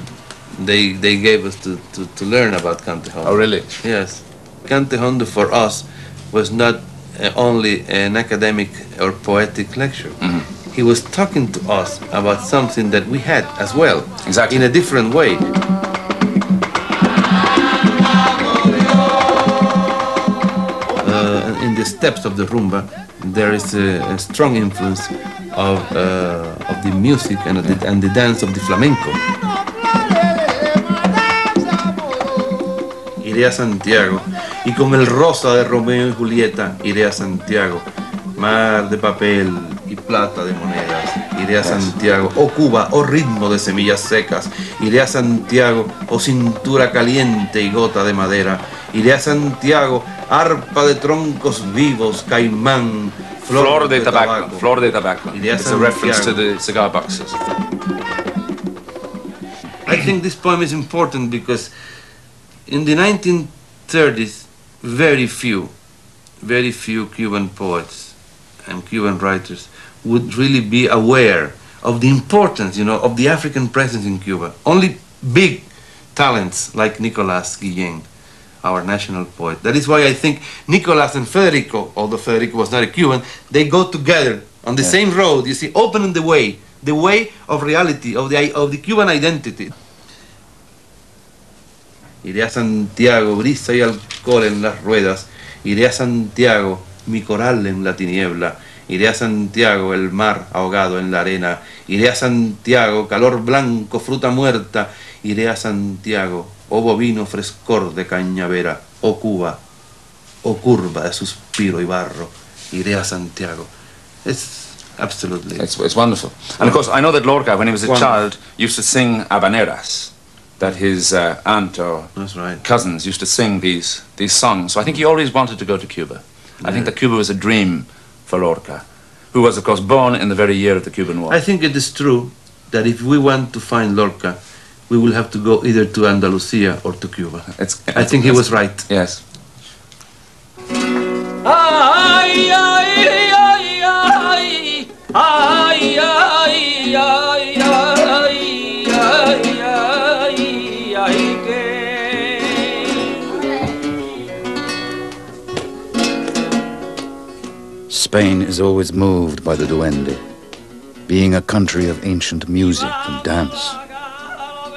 they they gave us to, to, to learn about Cante Jondo. Oh, really? Yes. Cante Jondo for us was not only an academic or poetic lecture. He was talking to us about something that we had as well, exactly. in a different way. uh, in the steps of the rumba, there is a, a strong influence of, uh, of the music and the, and the dance of the flamenco. Iré a Santiago y con el rosa de Romeo y Julieta iré a Santiago. Mar de papel y plata de monedas. Iré a Santiago. Oh Cuba, oh ritmo de semillas secas. Iré a Santiago, oh cintura caliente y gota de madera. Iré a Santiago, arpa de troncos vivos, caimán, flor, Flor de de tobacco. tabaco. Flor de tobacco. Iré a It's a reference to the cigar boxes. I think this poem is important because in the 1930s, very few, very few Cuban poets and Cuban writers would really be aware of the importance, you know, of the African presence in Cuba. Only big talents like Nicolas Guillen, our national poet. That is why I think Nicolas and Federico, although Federico was not a Cuban, they go together on the same road, you see, opening the way, the way of reality, of the, of the Cuban identity. Iré a Santiago, brisa y alcohol en las ruedas. Iré a Santiago, mi coral en la tiniebla. Iré a Santiago, el mar ahogado en la arena. Iré a Santiago, calor blanco, fruta muerta. Iré a Santiago, o bovino frescor de cañavera, o Cuba, o curva de suspiro y barro, iré a Santiago. It's absolutely... It's, it's wonderful. And of course, I know that Lorca, when he was a Wonderful. child, used to sing habaneras, that his uh, aunt or cousins used to sing these, these songs. So I think he always wanted to go to Cuba. I think that Cuba was a dream for Lorca, who was, of course, born in the very year of the Cuban War. I think it is true that if we want to find Lorca, we will have to go either to Andalusia or to Cuba. I think he was right. Yes. Ay, ay, ay, ay, ay, ay, ay, Spain is always moved by the duende, being a country of ancient music and dance.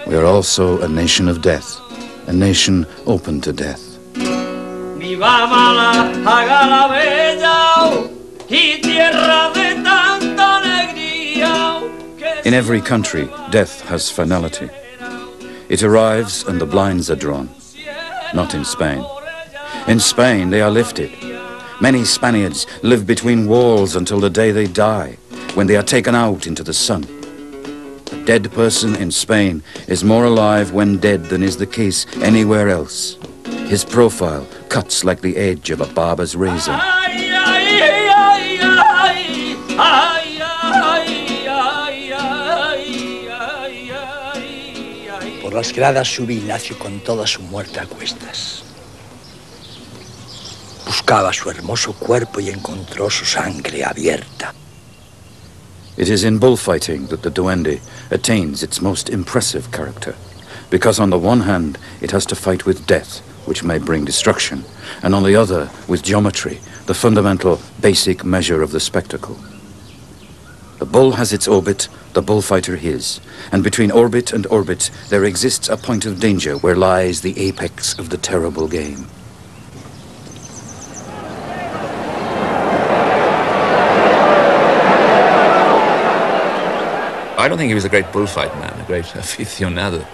We are also a nation of death, a nation open to death. Viva mala, haga la bella y tierra de tanta alegría. In every country, death has finality. It arrives and the blinds are drawn. Not in Spain. In Spain, they are lifted. Many Spaniards live between walls until the day they die, when they are taken out into the sun. A dead person in Spain is more alive when dead than is the case anywhere else. His profile cuts like the edge of a barber's razor. Por las gradas subí Ignacio con toda su muerte a cuestas. Buscaba su hermoso cuerpo y encontró su sangre abierta. It is in bullfighting that the duende attains its most impressive character, because on the one hand it has to fight with death, which may bring destruction, and on the other with geometry, the fundamental basic measure of the spectacle. The bull has its orbit, the bullfighter his, and between orbit and orbit there exists a point of danger where lies the apex of the terrible game. I don't think he was a great bullfight man, a great [LAUGHS] aficionado.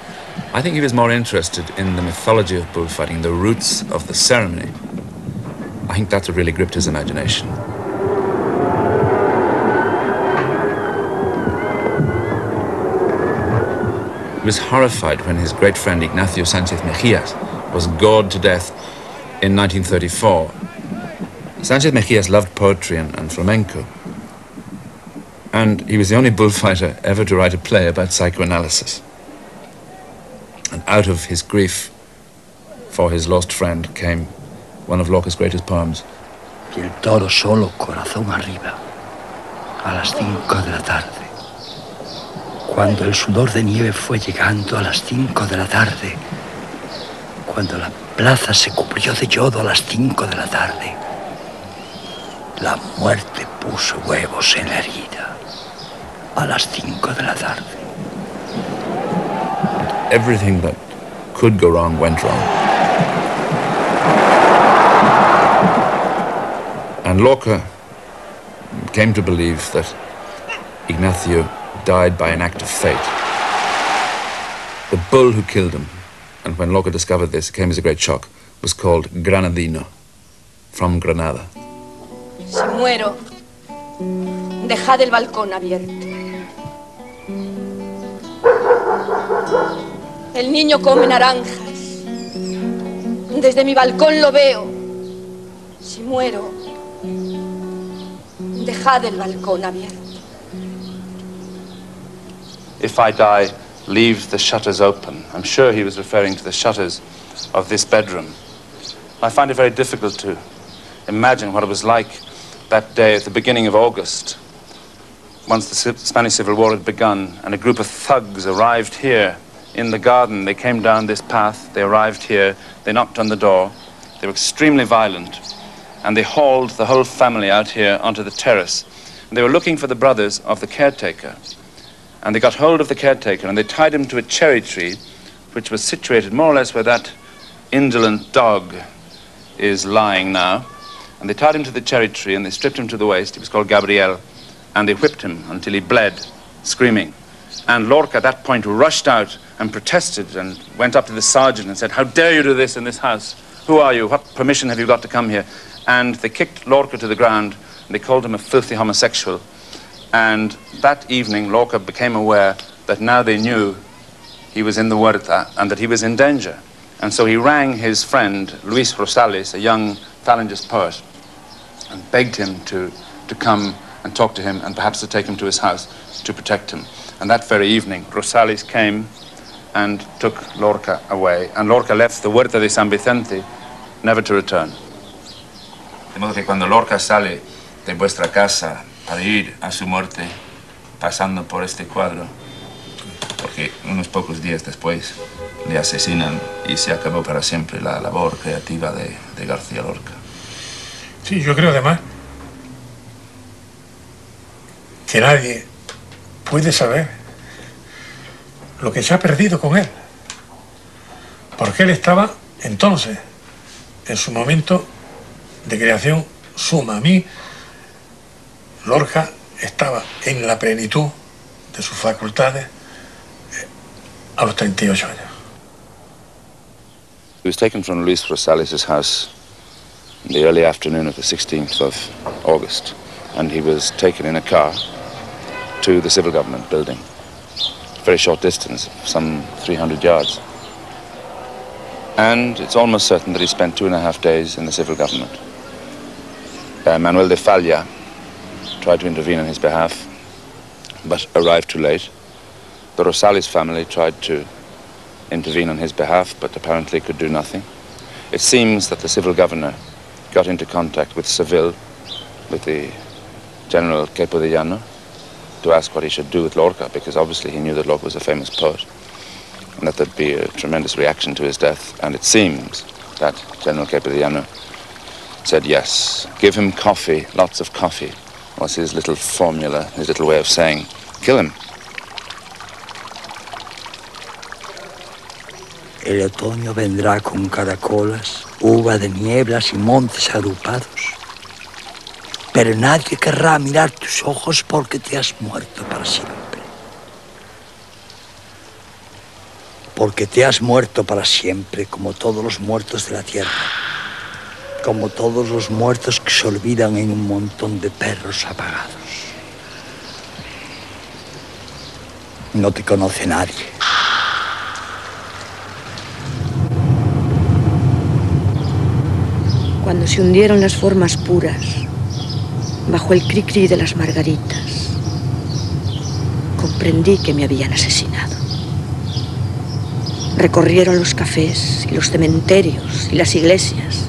I think he was more interested in the mythology of bullfighting, the roots of the ceremony. I think that's what really gripped his imagination. He was horrified when his great friend Ignacio Sanchez Mejias was gored to death in 1934. Sanchez Mejias loved poetry and, and flamenco, and he was the only bullfighter ever to write a play about psychoanalysis. And out of his grief for his lost friend came one of Lorca's greatest poems. Y el toro solo, corazón arriba, a las cinco de la tarde. Cuando el sudor de nieve fue llegando a las cinco de la tarde, cuando la plaza se cubrió de yodo a las cinco de la tarde, la muerte puso huevos en la herida a las cinco de la tarde. Everything that could go wrong went wrong. And Lorca came to believe that Ignacio died by an act of fate. The bull who killed him, and when Lorca discovered this, it came as a great shock, was called Granadino, from Granada. Si muero, dejad el balcón abierto. El niño come naranjas. Desde mi balcón lo veo. Si muero, dejad el balcón abierto. If I die, leave the shutters open. I'm sure he was referring to the shutters of this bedroom. I find it very difficult to imagine what it was like that day at the beginning of August, once the Spanish Civil War had begun, and a group of thugs arrived here in the garden. They came down this path, they arrived here, they knocked on the door. They were extremely violent, and they hauled the whole family out here onto the terrace. And they were looking for the brothers of the caretaker. And they got hold of the caretaker and they tied him to a cherry tree, which was situated more or less where that indolent dog is lying now. And they tied him to the cherry tree and they stripped him to the waist. He was called Gabriel. And they whipped him until he bled, screaming. And Lorca at that point rushed out and protested and went up to the sergeant and said, How dare you do this in this house? Who are you? What permission have you got to come here? And they kicked Lorca to the ground and they called him a filthy homosexual. And that evening, Lorca became aware that now they knew he was in the Huerta and that he was in danger. And so he rang his friend, Luis Rosales, a young Falangist poet, and begged him to, to come and talk to him and perhaps to take him to his house to protect him. And that very evening, Rosales came and took Lorca away. And Lorca left the Huerta de San Vicente never to return. De modo que cuando Lorca sale de vuestra casa para ir a su muerte, pasando por este cuadro, porque unos pocos días después le asesinan y se acabó para siempre la labor creativa de, de García Lorca. Sí, yo creo además que nadie puede saber lo que se ha perdido con él. Porque él estaba entonces, en su momento de creación suma. A mí, Lorca estaba en la plenitud de sus facultades eh, a los 38 años. He was taken from Luis Rosales' house in the early afternoon of the 16th of August, and he was taken in a car to the civil government building. Very short distance, some 300 yards. And it's almost certain that he spent two and a half days in the civil government. Uh, Manuel de Falla tried to intervene on his behalf, but arrived too late. The Rosales family tried to intervene on his behalf, but apparently could do nothing. It seems that the civil governor got into contact with Seville, with the General Queipo de Llano, to ask what he should do with Lorca, because obviously he knew that Lorca was a famous poet, and that there'd be a tremendous reaction to his death. And it seems that General Queipo said yes, give him coffee, lots of coffee, was his little formula, his little way of saying, kill him. El otoño vendrá con caracolas, uva de nieblas y montes agrupados. Pero nadie querrá mirar tus ojos porque te has muerto para siempre. Porque te has muerto para siempre como todos los muertos de la tierra. Como todos los muertos que se olvidan en un montón de perros apagados. No te conoce nadie. Cuando se hundieron las formas puras, bajo el cri-cri de las margaritas, comprendí que me habían asesinado. Recorrieron los cafés y los cementerios y las iglesias.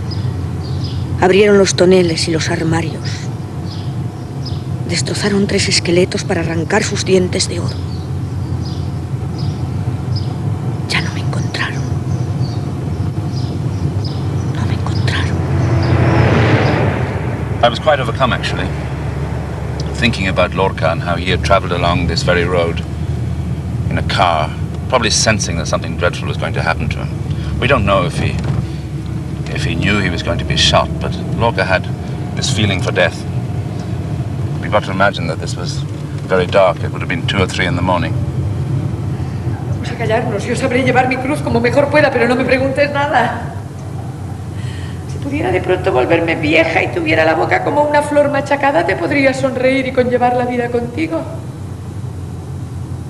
Abrieron los toneles y los armarios. Destrozaron tres esqueletos para arrancar sus dientes de oro. I was quite overcome, actually, thinking about Lorca and how he had traveled along this very road in a car, probably sensing that something dreadful was going to happen to him. We don't know if he if he knew he was going to be shot, but Lorca had this feeling for death. We've got to imagine that this was very dark. It would have been two or three in the morning. Vamos a callarnos. Yo sabré llevar mi cruz como mejor pueda, pero no me preguntes nada. Pudiera de pronto volverme vieja y tuviera la boca como una flor machacada, te podría sonreír y conllevar la vida contigo.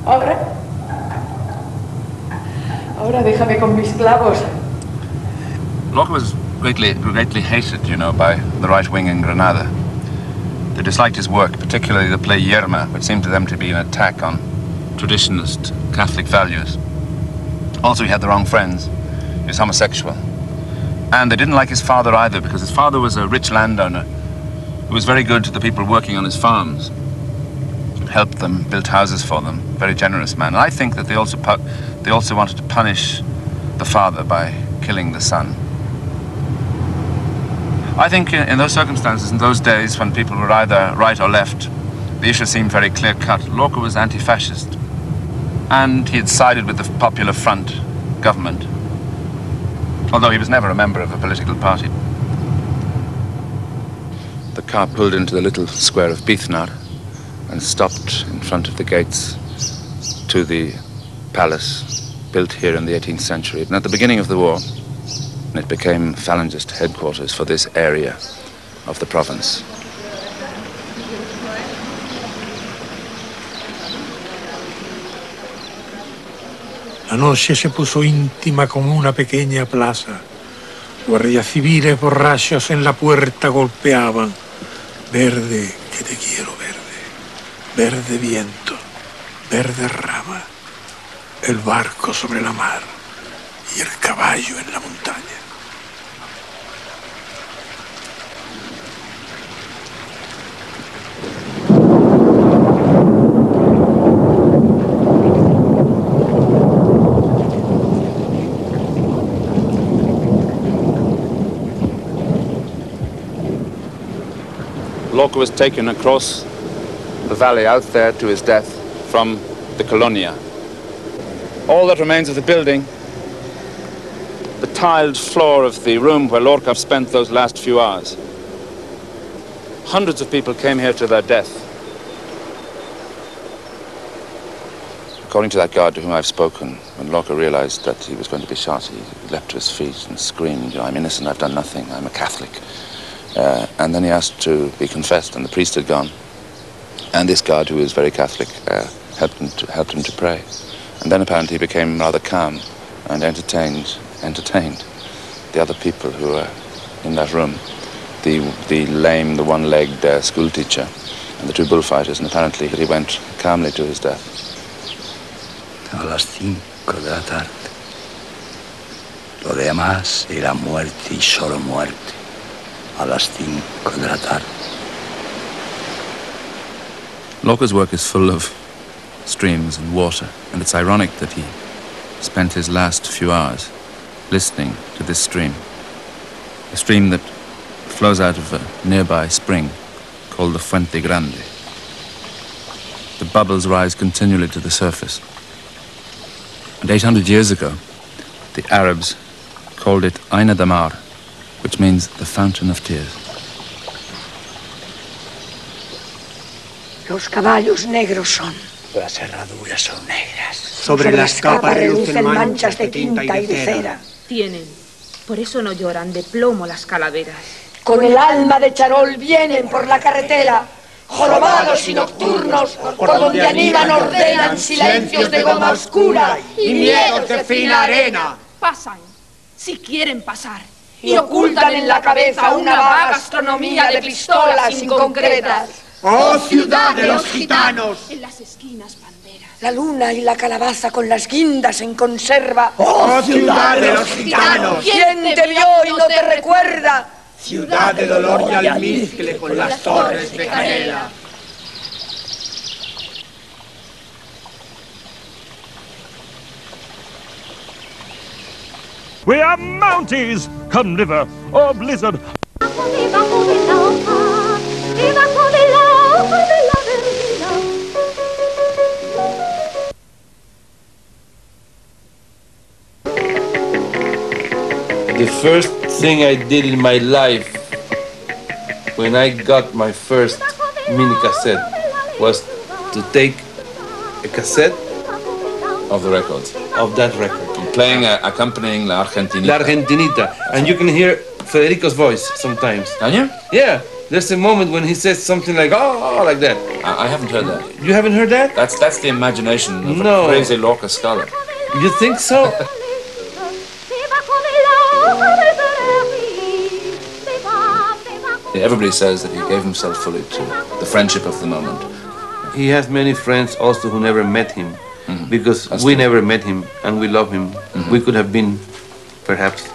Ahora. Ahora déjame con mis clavos. Lorca was greatly, greatly hated, you know, by the right wing in Granada. They disliked his work, particularly the play Yerma, which seemed to them to be an attack on traditionalist Catholic values. Also, he had the wrong friends. He was homosexual. And they didn't like his father either, because his father was a rich landowner who was very good to the people working on his farms. Helped them, built houses for them. Very generous man. And I think that they also, they also wanted to punish the father by killing the son. I think in in those circumstances, in those days when people were either right or left, the issue seemed very clear cut. Lorca was anti fascist. And he had sided with the Popular Front government, although he was never a member of a political party. The car pulled into the little square of Víznar and stopped in front of the gates to the palace built here in the 18th century. And at the beginning of the war, it became Falangist headquarters for this area of the province. La noche se puso íntima como una pequeña plaza. Guardias civiles borrachos en la puerta golpeaban. Verde, que te quiero verde. Verde viento, verde rama. El barco sobre la mar y el caballo en la montaña. Lorca was taken across the valley out there to his death from the Colonia. All that remains of the building, the tiled floor of the room where Lorca spent those last few hours. Hundreds of people came here to their death. According to that guard to whom I've spoken, when Lorca realized that he was going to be shot, he leapt to his feet and screamed, I'm innocent, I've done nothing, I'm a Catholic. Uh, and then he asked to be confessed, and the priest had gone. And this guard, who was very Catholic, uh, helped, him to, helped him to pray. And then apparently he became rather calm and entertained, entertained the other people who were in that room. The, the lame, the one-legged uh, school teacher, and the two bullfighters, and apparently he went calmly to his death. Cinco de tarde. Lo demás era muerte y solo muerte. A las de la tarde. Lorca's work is full of streams and water, and it's ironic that he spent his last few hours listening to this stream. A stream that flows out of a nearby spring called the Fuente Grande. The bubbles rise continually to the surface. And 800 years ago, the Arabs called it Aina Damar, which means the fountain of tears. Los caballos negros son. Las herraduras son negras. Sobre las capas relucen manchas de tinta y de cera. Tienen. Por eso no lloran de plomo las calaveras. Con el alma de charol vienen por la carretera. Jorobados y nocturnos, por donde animan, ordenan silencios de goma oscura y miedos de fina arena. Pasan, si quieren pasar. Y ocultan en la cabeza una vaga astronomía de pistolas inconcretas. ¡Oh, ciudad de los gitanos! En las esquinas banderas. La luna y la calabaza con las guindas en conserva. ¡Oh, ciudad de los gitanos! ¿Quién te vio y no te recuerda? Ciudad de dolor y almizcle con las torres de canela. We are Mounties! Come river or blizzard. The first thing I did in my life when I got my first mini cassette was to take a cassette Of the records. of that record. Playing, uh, accompanying La Argentinita. La Argentinita. And you can hear Federico's voice sometimes. Can you? Yeah. There's a moment when he says something like, oh, like that. I, I haven't heard that. You haven't heard that? That's that's the imagination of No. a crazy Lorca scholar. You think so? [LAUGHS] Everybody says that he gave himself fully to the friendship of the moment. He has many friends also who never met him Mm-hmm. because we never met him and we love him. We could have been perhaps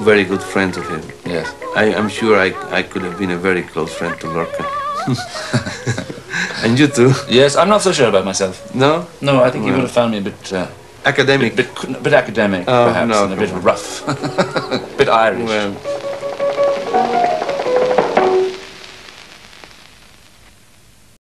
very good friends of him. Yes. I, I'm sure I, I could have been a very close friend to Lorca. [LAUGHS] and you too? Yes, I'm not so sure about myself. No? No, I think you Well. would have found me a bit uh, academic, bit, bit, bit academic, Oh, perhaps, no, and a bit on. rough, [LAUGHS] bit Irish. Well,